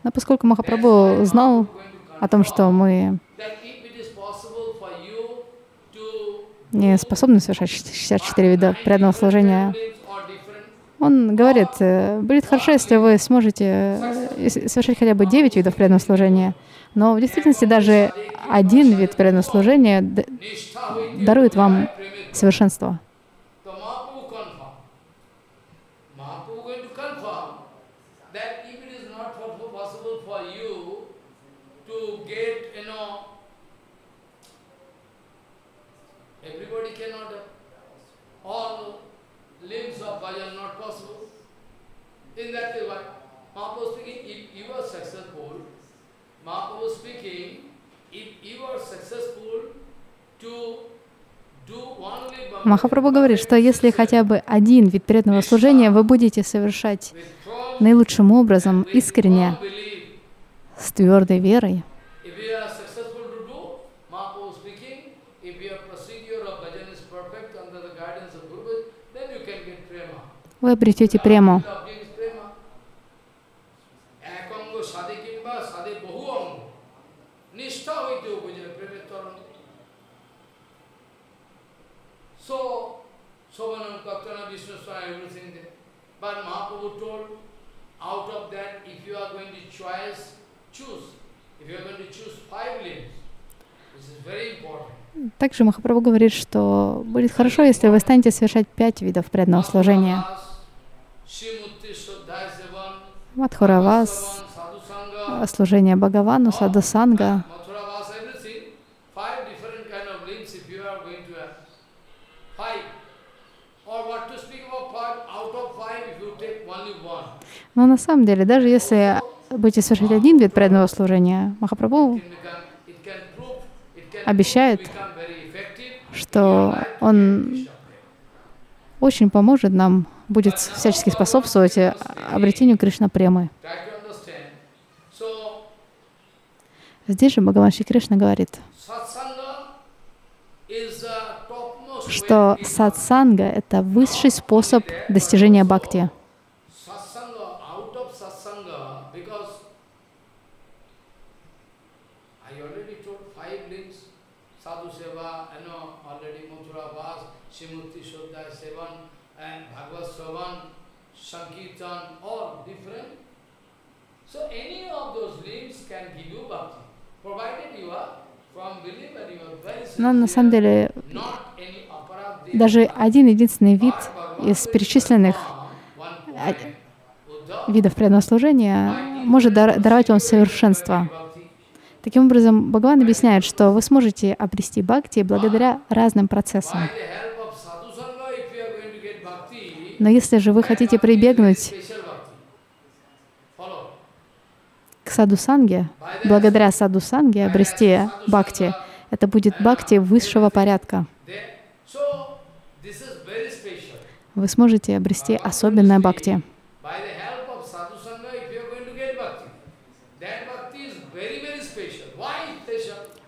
Но поскольку Махапрабху знал о том, что мы не способны совершать 64 вида преданного служения, он говорит, э, будет хорошо, если вы сможете э, с- совершать хотя бы 9 видов преданного служения. Но в действительности даже один вид преданного служения д- nishtha with дарует вам совершенство. In that what? Mahaprabhu speaking, if you are successful, Mahaprabhu speaking, if you are successful to Махапрабху говорит, что если хотя бы один вид преданного служения вы будете совершать наилучшим образом, искренне, с твердой верой, if you are Также Махапрабху говорит, что будет хорошо, если вы станете совершать пять видов преданного служения. Мадхуравас, служение Бхагавану, Садасанга. Но на самом деле, даже если будете совершать один вид преданного служения, Махапрабху Обещает, что он очень поможет нам, будет всячески способствовать обретению Кришна премы. Здесь же Бхагаван Кришна говорит, что сатсанга — это высший способ достижения бхакти. satsanga, out of satsanga, because I already told five links, sadhu seva, you know, already Mathura Vas, Shrimurti Shuddhai Sevan, and Bhagavad Sravan, Sankirtan, all different. So any of those links can give you bhakti, provided you are from belief and you are very Но на самом деле даже один единственный вид из перечисленных а- видов преданного служения может дар- даровать вам совершенство. Таким образом, Бхагаван объясняет, что вы сможете обрести бхакти благодаря разным процессам. Но если же вы хотите прибегнуть к саду-санге, благодаря саду-санге обрести бхакти, это будет бхакти высшего порядка. Вы сможете обрести особенное бхакти.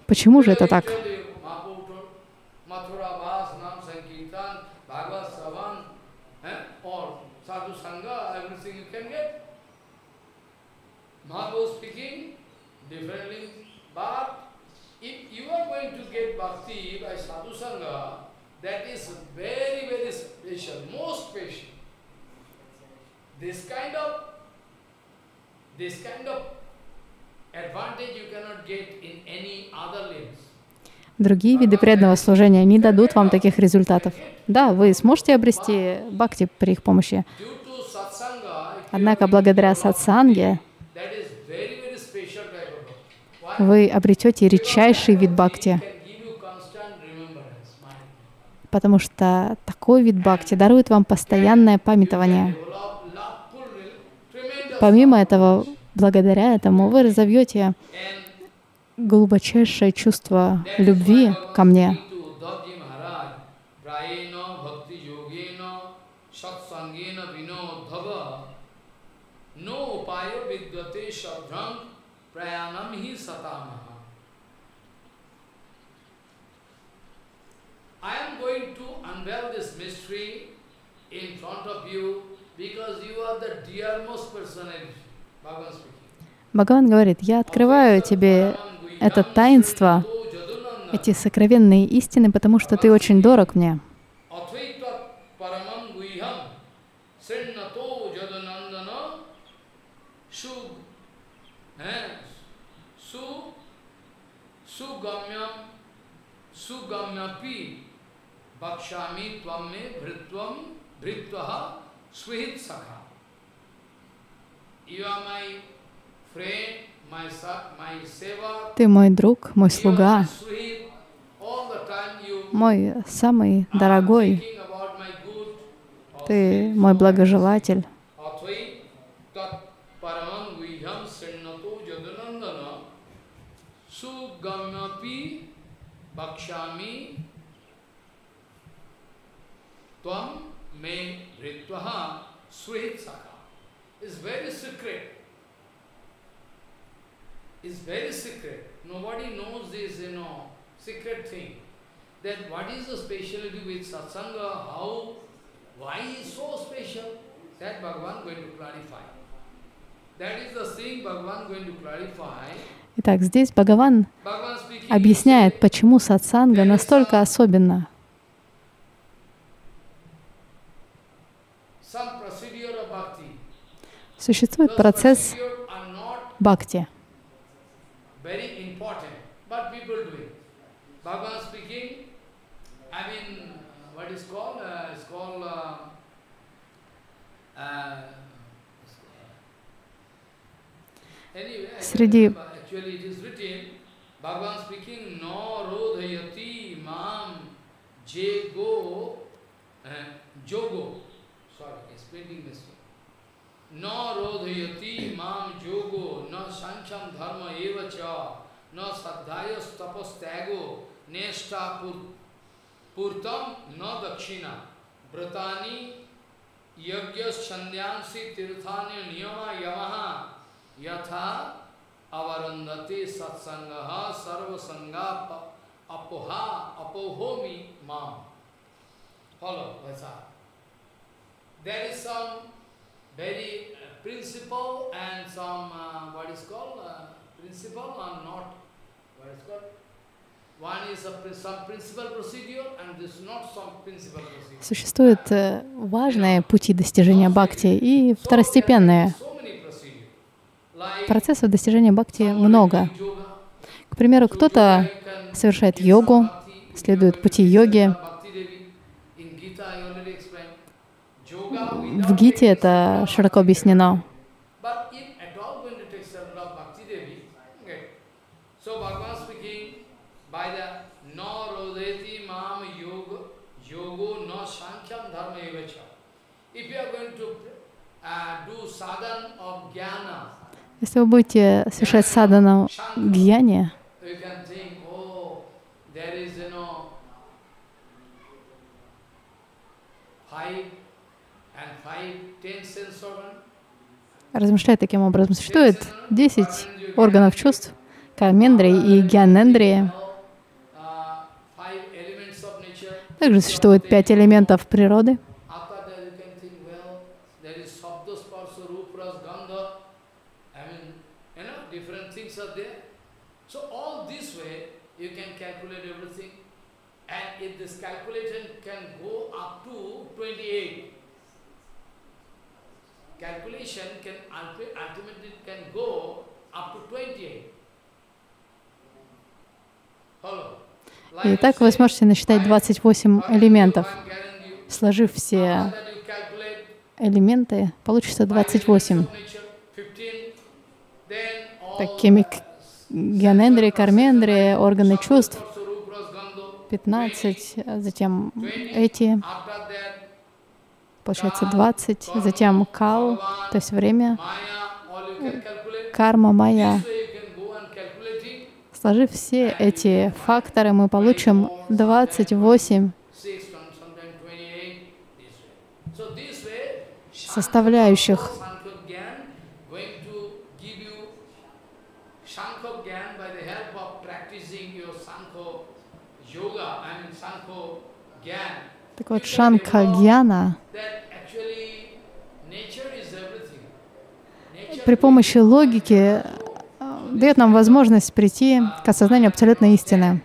Почему же это так? Mahaprabhu speaking differently, but if you are going to get bhakti by sadhu sangha, that is very, very special, most special. This kind of, this kind of advantage you cannot get in any other limbs. Другие виды преданного служения не дадут вам таких результатов. Да, вы сможете обрести бхакти при их помощи. Однако благодаря сатсанге вы обретете редчайший вид бхакти, It can give you constant remembrance, mind. Потому что такой вид бхакти дарует вам постоянное памятование. Помимо этого, благодаря этому вы разовьете глубочайшее чувство любви ко мне. No upayo vidyate shabdham prayanam hi satamaha. I am going to unveil this mystery in front of you because you are the dearmost personality. Bhagavan speaking. Бхагаван говорит, я открываю тебе это таинство, эти сокровенные истины, потому что ты очень дорог мне. Guhyam eh, tvam me bhritvam bhritvaha swihit sakha. You are my friend, Ты мой друг, мой слуга, мой самый дорогой, ты мой благожелатель. Tvam me ritvaha swehit sakha. It's very secret. It's very secret. Nobody knows this, you know, secret thing. That what is the speciality with satsanga, how, why is so special? That Bhagavan going to clarify. That is the thing Bhagavan going to clarify. Итак, здесь Бхагаван объясняет, почему сатсанга настолько особенна. Some procedure of bhakti. Существует Those процесс procedure are not бхакти. very important, but people do it. Bhagavan speaking, I mean, what is called? Uh, it's called. Uh, uh, anyway, I can't Среди- remember. actually it is written. Bhagavan speaking, no mam jego uh, jogo. Sorry, explaining this. न रोधयति माम जोगो, न संख्यम धर्म एव च, न श्रद्धाय तपस्तैगो नेष्टा पूर्तम न दक्षिणा। व्रतानि यज्ञ छंद्यांसी तीर्थानि नियम यमः, यथा अवरुंधते सत्संग सर्वसंगा अपोहा, अपोहोमि माम। follow वैसा there is some Существуют э, важные пути достижения бхакти и второстепенные. Процессов достижения бхакти много. К примеру, кто-то совершает йогу, следует пути йоги. get some bhakti devi. In Gita I already explained. Yoga В Гите это широко объяснено. But if at all going to take sadhana of Bhakti Devi, okay. So Bhagavan speaking, by the no rodeti mam yoga, yogo no sankhya dharma evacha. If you are going to uh, do sadhana of jnana, Если вы будете совершать садану гьяне, you can think, oh, there is, you know, five and five, ten sense organ. Размышляя таким образом, существует 10 органов чувств, камендрии и nature. Также существует пять элементов природы. After that you can think, well, there is Sabda, Sparsa, Rup, Ras, Gandha. I mean, you know, different things are there. So all this way, you can calculate everything. And if this calculation can go up to 28, calculation can ulti- ultimately can go up to 28. Follow? И так вы сможете насчитать 28 элементов. Сложив все элементы, получится 28. 15, then all Такими к- генендрии, кармендрии, органы чувств, Surupras Gandho, 15, а затем эти, получается 20, затем кал, то есть время, Карма, it. Сложив все эти факторы, мы получим 28 Six, sometimes 28, this way. So this way, составляющих. Sankhya Gyan going to при помощи логики э, дает нам возможность прийти к осознанию абсолютной истины.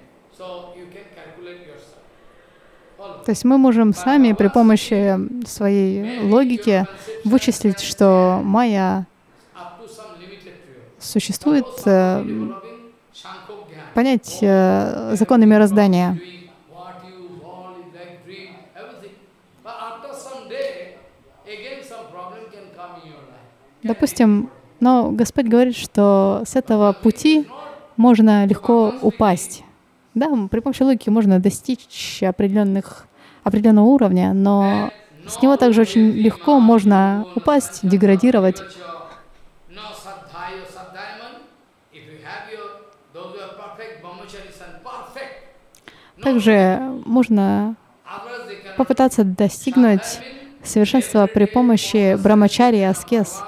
То есть мы можем сами при помощи своей логики вычислить, что майя существует, э, понять э, законы мироздания. doing what you want, like dream, everything. But after some day, again some problem can come in your life. Допустим, но Господь говорит, что с этого пути можно легко упасть. Да, при помощи логики можно достичь определенных, определенного уровня, но с него также очень легко можно упасть, деградировать. Также можно попытаться достигнуть совершенства при помощи брамачари и аскез.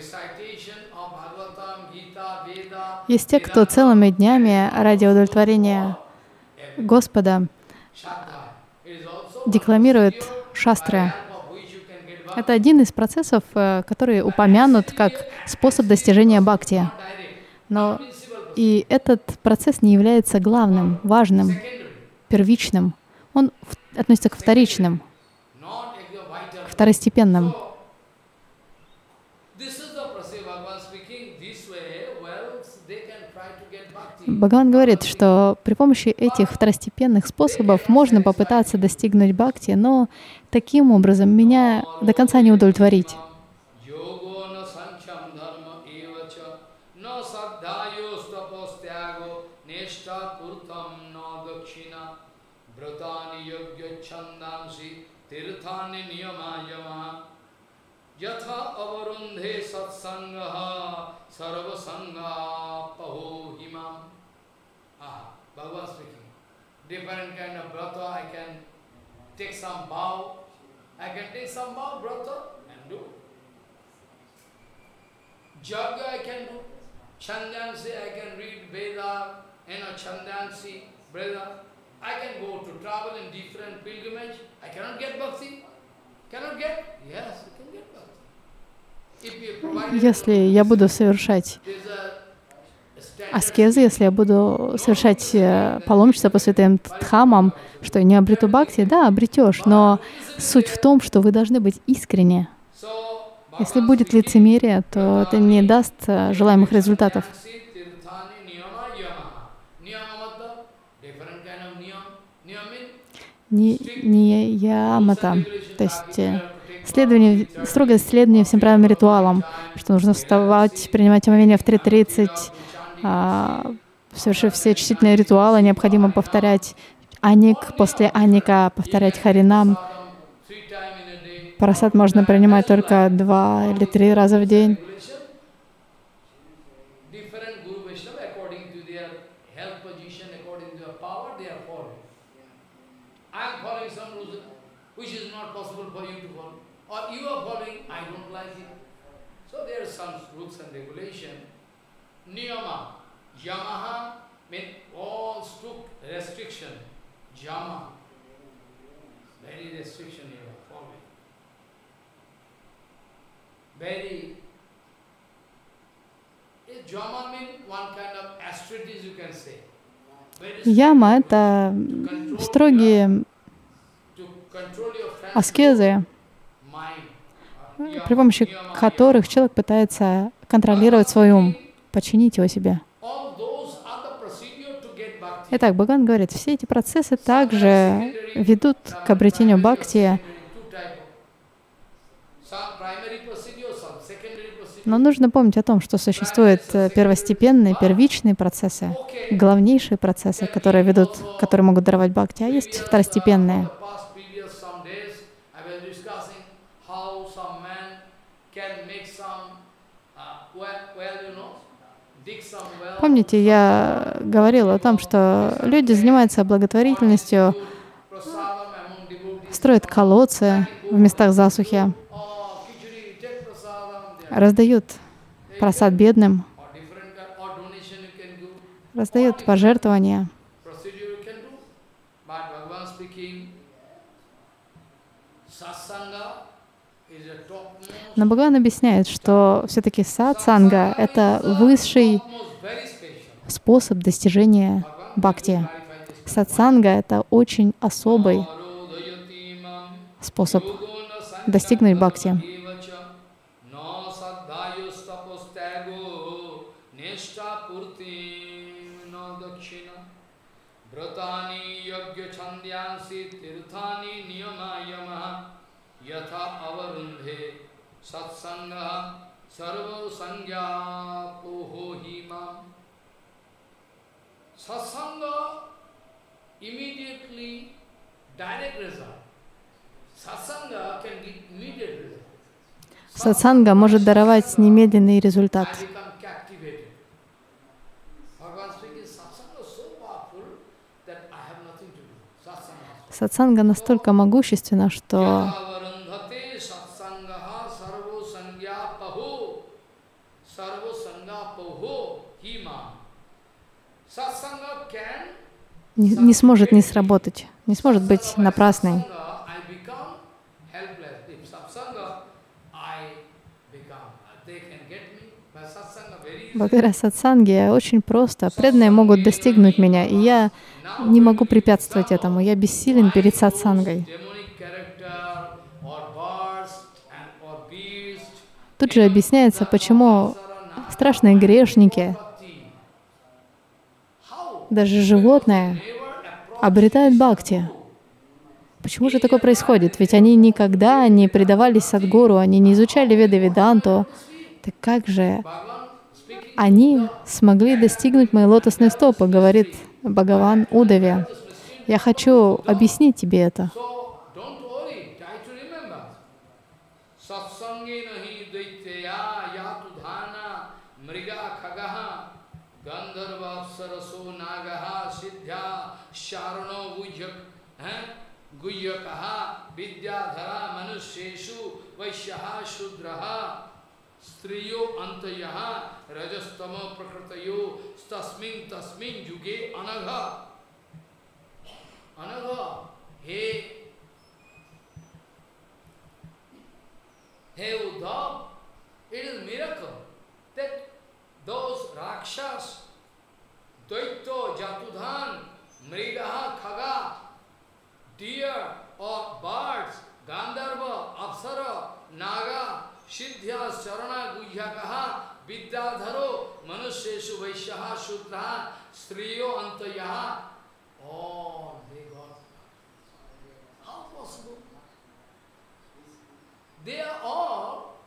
recitation of Bhagavatam, Gita, Veda, Есть те, кто целыми днями ради удовлетворения Господа декламирует шастры. Это один из процессов, э, который упомянут как способ достижения бхакти. Но и этот процесс не является главным, важным, первичным. Он относится к вторичным, vital. второстепенным. So, this is the Prasad Bhagavan speaking this way, well, they can try to get bhakti. Бхагаван говорит, что при помощи этих второстепенных способов можно попытаться достигнуть бхакти, но таким образом меня до конца не удовлетворить. Sancham dharma eva cha, Bhagavan speaking. Different kind of brata, I can take some bow, I can take some bow brata and do. Jaga I can do. Chandansi I can read Veda, you know, Chandansi, Veda. I can go to travel in different pilgrimage. I cannot get bhakti. Cannot get? Yes, you can get bhakti. If you provide Если я буду совершать аскезы, если я буду совершать э, паломничество по святым дхамам, что я не обрету бхакти, да, обретешь, но суть в том, что вы должны быть искренне. Если будет лицемерие, то это не даст э, желаемых результатов. Не, не ямата, то есть э, следование, строгое следование всем правилам и ритуалам, что нужно вставать, принимать омовение в 3.30, а, совершив все чтительные ритуалы, необходимо повторять аник, после аника повторять харинам. Парасад можно принимать только два или три раза в день. Regulation. Different Guru Vaishnava according to their health position, according to their power, they are following. I am following some rules which is not possible for you to follow. Or you are following, I don't like it. So there are some rules and regulation. Niyama. Yamaha means all strict restriction. Yama. Very restriction you are following. Very Jama means one kind of aesthetics you can say. Яма — это строгие аскезы, при помощи которых человек пытается контролировать свой ум, подчинить его себе. Итак, Бхаган говорит, все эти процессы также ведут к обретению бхакти. Но нужно помнить о том, что существуют э, первостепенные, первичные процессы, главнейшие процессы, которые ведут, которые могут даровать бхакти, а есть второстепенные. Помните, я говорила о том, что люди занимаются благотворительностью, строят колодцы в местах засухи, раздают просад бедным, раздают пожертвования. Но Бхагаван объясняет, что все-таки сатсанга — это высший способ достижения бхакти. Сатсанга — это очень особый способ достигнуть бхакти. Satsanga Sarvo Sangya Poho Himam Satsanga immediately direct result. Satsanga can give immediate result. Сатсанга может даровать немедленный результат. Сатсанга настолько могущественна, что не, не сможет не сработать, не сможет быть напрасной. Благодаря сатсанге очень просто. Преданные могут достигнуть меня, и я не могу препятствовать этому. Я бессилен перед сатсангой. Тут же объясняется, почему страшные грешники, даже животные обретают бхакти. Почему же такое происходит? Ведь они никогда не предавались Садгуру, они не изучали Веды Веданту. Так как же они смогли достигнуть моей лотосной стопы, говорит Бхагаван Удаве. Я хочу объяснить тебе это. चारणों गुज हैं? गुह्य कहा, विद्याधरा मनुष्यु वैश्य शूद्र, स्त्रियो अंत रजस्तम प्रकृत यो तस्मिन तस्मिन युगे अनघ। अनघ? हे हे Uddhava it is miracle those राक्षस दैत्य जातुधान Mrigaha, Khaga, deer or birds, Gandharva, Apsara, Naga, Siddhya, Charana, Guhyakaha, Vidyadharo, Manusheshu, Vaishyaha, Shudraha, Striyo, Antayaha, all they got. How possible? They are all,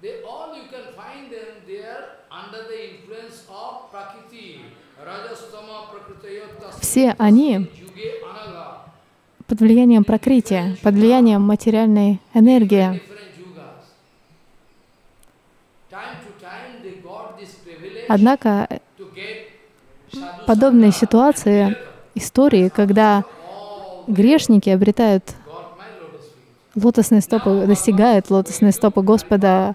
they all you can find them there under the influence of Prakriti. Все они под влиянием прокрытия, под влиянием материальной энергии. Однако подобные ситуации, истории, когда грешники обретают лотосные стопы, достигают лотосные стопы Господа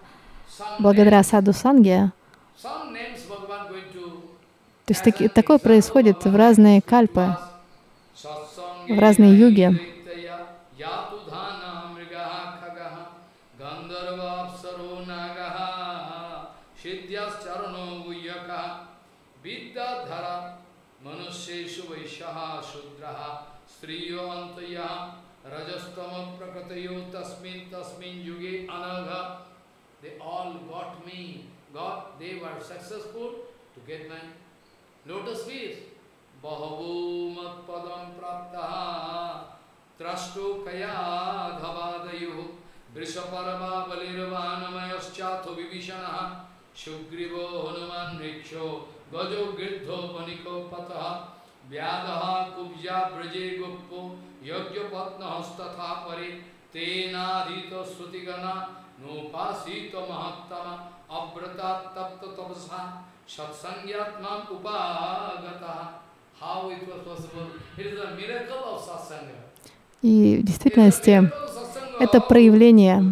благодаря саду Санге, то есть таки, такое происходит в разные кальпы, в разные юги. They all got me, got, they were successful to get my lotus feet बहवो पदम प्राप्त त्रष्टो कया वृषपरमा बलिर्वाणमयश्चाथो विभीषण सुग्रीव हनुमान वृक्ष गजो गृद्ध वनिको पथ व्याद कुब्जा ब्रजे गुप्पो यज्ञ पत्न हस्तथा परे तेनाधीत श्रुतिगना नोपासी महत्तम अव्रता तप्त तपसा Satsangyatman upagata. How it was possible? It is a miracle of satsanga. И в действительности это проявление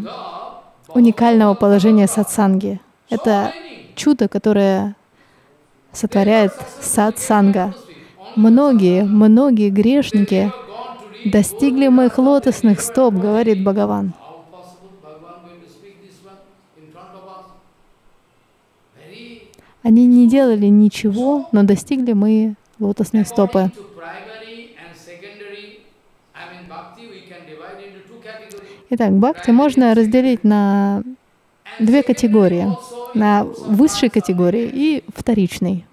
уникального положения сатсанги. Это чудо, которое сотворяет сатсанга. Многие, многие грешники достигли моих лотосных стоп, говорит Бхагаван. Они не делали ничего, но достигли мои лотосные стопы. Итак, бхакти можно разделить на две категории. На высшей категории и вторичной.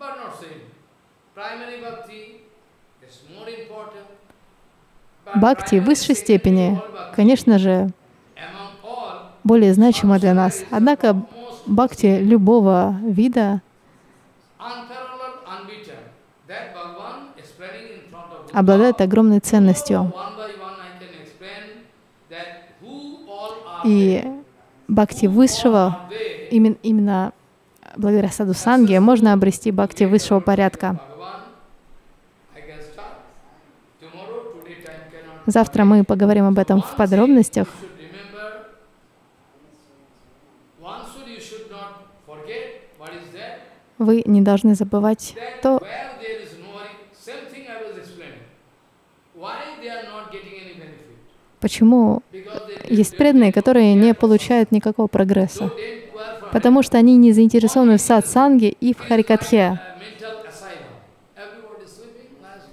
Бхакти в высшей степени, конечно же, более значимо для нас. Однако бхакти любого вида обладает огромной ценностью. И бхакти высшего, именно, именно благодаря саду санге, можно обрести бхакти высшего порядка. Завтра мы поговорим об этом в подробностях. Вы не должны забывать то, Почему есть преданные, которые не получают никакого прогресса? Потому что они не заинтересованы в сатсанге и в харикатхе,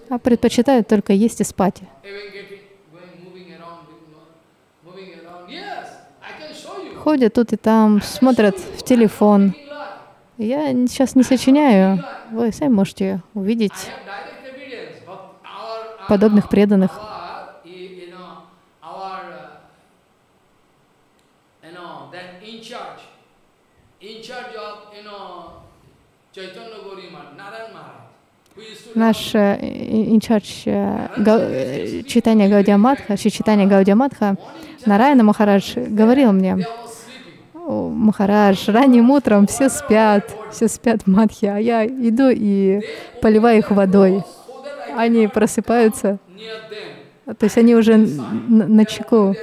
а предпочитают только есть и спать. Ходят тут и там, смотрят в телефон. Я сейчас не сочиняю. Вы сами можете увидеть подобных преданных. Наш инчардж читания Гаудиаматха, читания Гаудиаматха, Нарайна Махарадж говорил мне, Махарадж, ранним утром все спят, все спят в Мадхе, а я иду и поливаю их водой. Они просыпаются, то есть они уже на, чеку.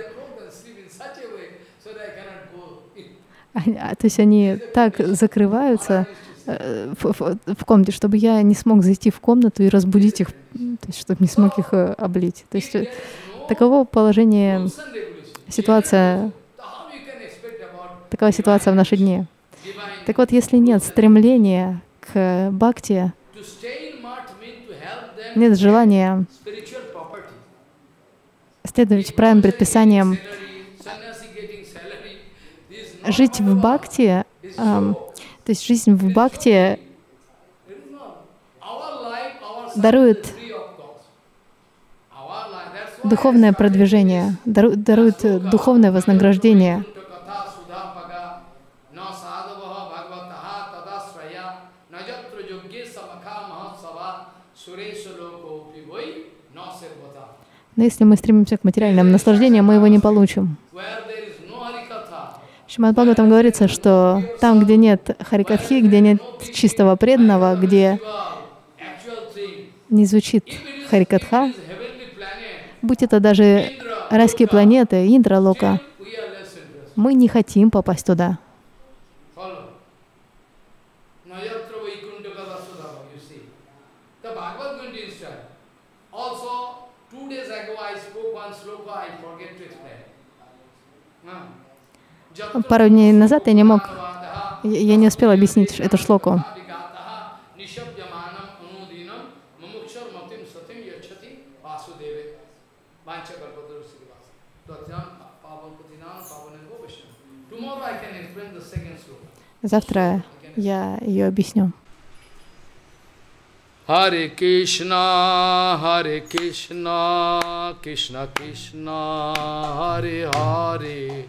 А, то есть они так закрываются э, в, в, в комнате, чтобы я не смог зайти в комнату и разбудить их, то есть, чтобы не смог их э, облить. То есть э, таково положение, ситуация, такова ситуация в наши дни. Так вот, если нет стремления к бхакти, нет желания следовать правильным предписаниям жить в бхакти, то есть жизнь в бхакти дарует духовное продвижение, дарует духовное вознаграждение. Но если мы стремимся к материальным наслаждениям, мы его не получим. Шримад Бхагаватам говорится, что там, где нет харикатхи, где нет чистого преданного, где не звучит харикатха, будь это даже райские планеты, Индралока, мы не хотим попасть туда. пару дней назад я не мог, я не успел объяснить эту шлоку. Завтра я ее объясню. Hare Krishna, Hare Krishna, Krishna Krishna, Hare Hare.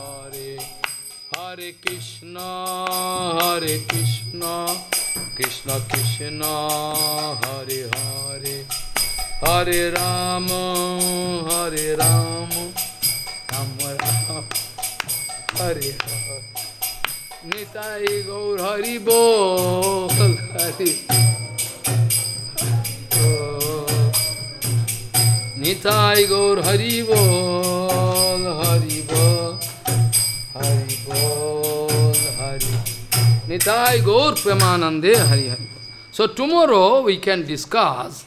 Krishna हरे कृष्ण कृष्ण कृष्ण हरे हरे हरे राम हरे राम राम राम हरे हरे निताई गौर हरि बोल हरि निताई गौर हरि बोल हरि बोल हरि बोल Nitai Gaur Premanande Hari Hari So tomorrow we can discuss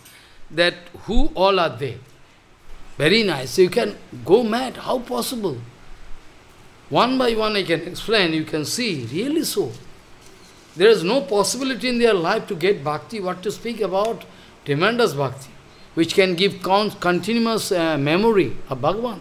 that who all are they. Very nice. So you can go mad. How possible? One by one I can explain, you can see, really so. There is no possibility in their life to get bhakti, what to speak about tremendous bhakti, which can give continuous uh, memory of Bhagavan.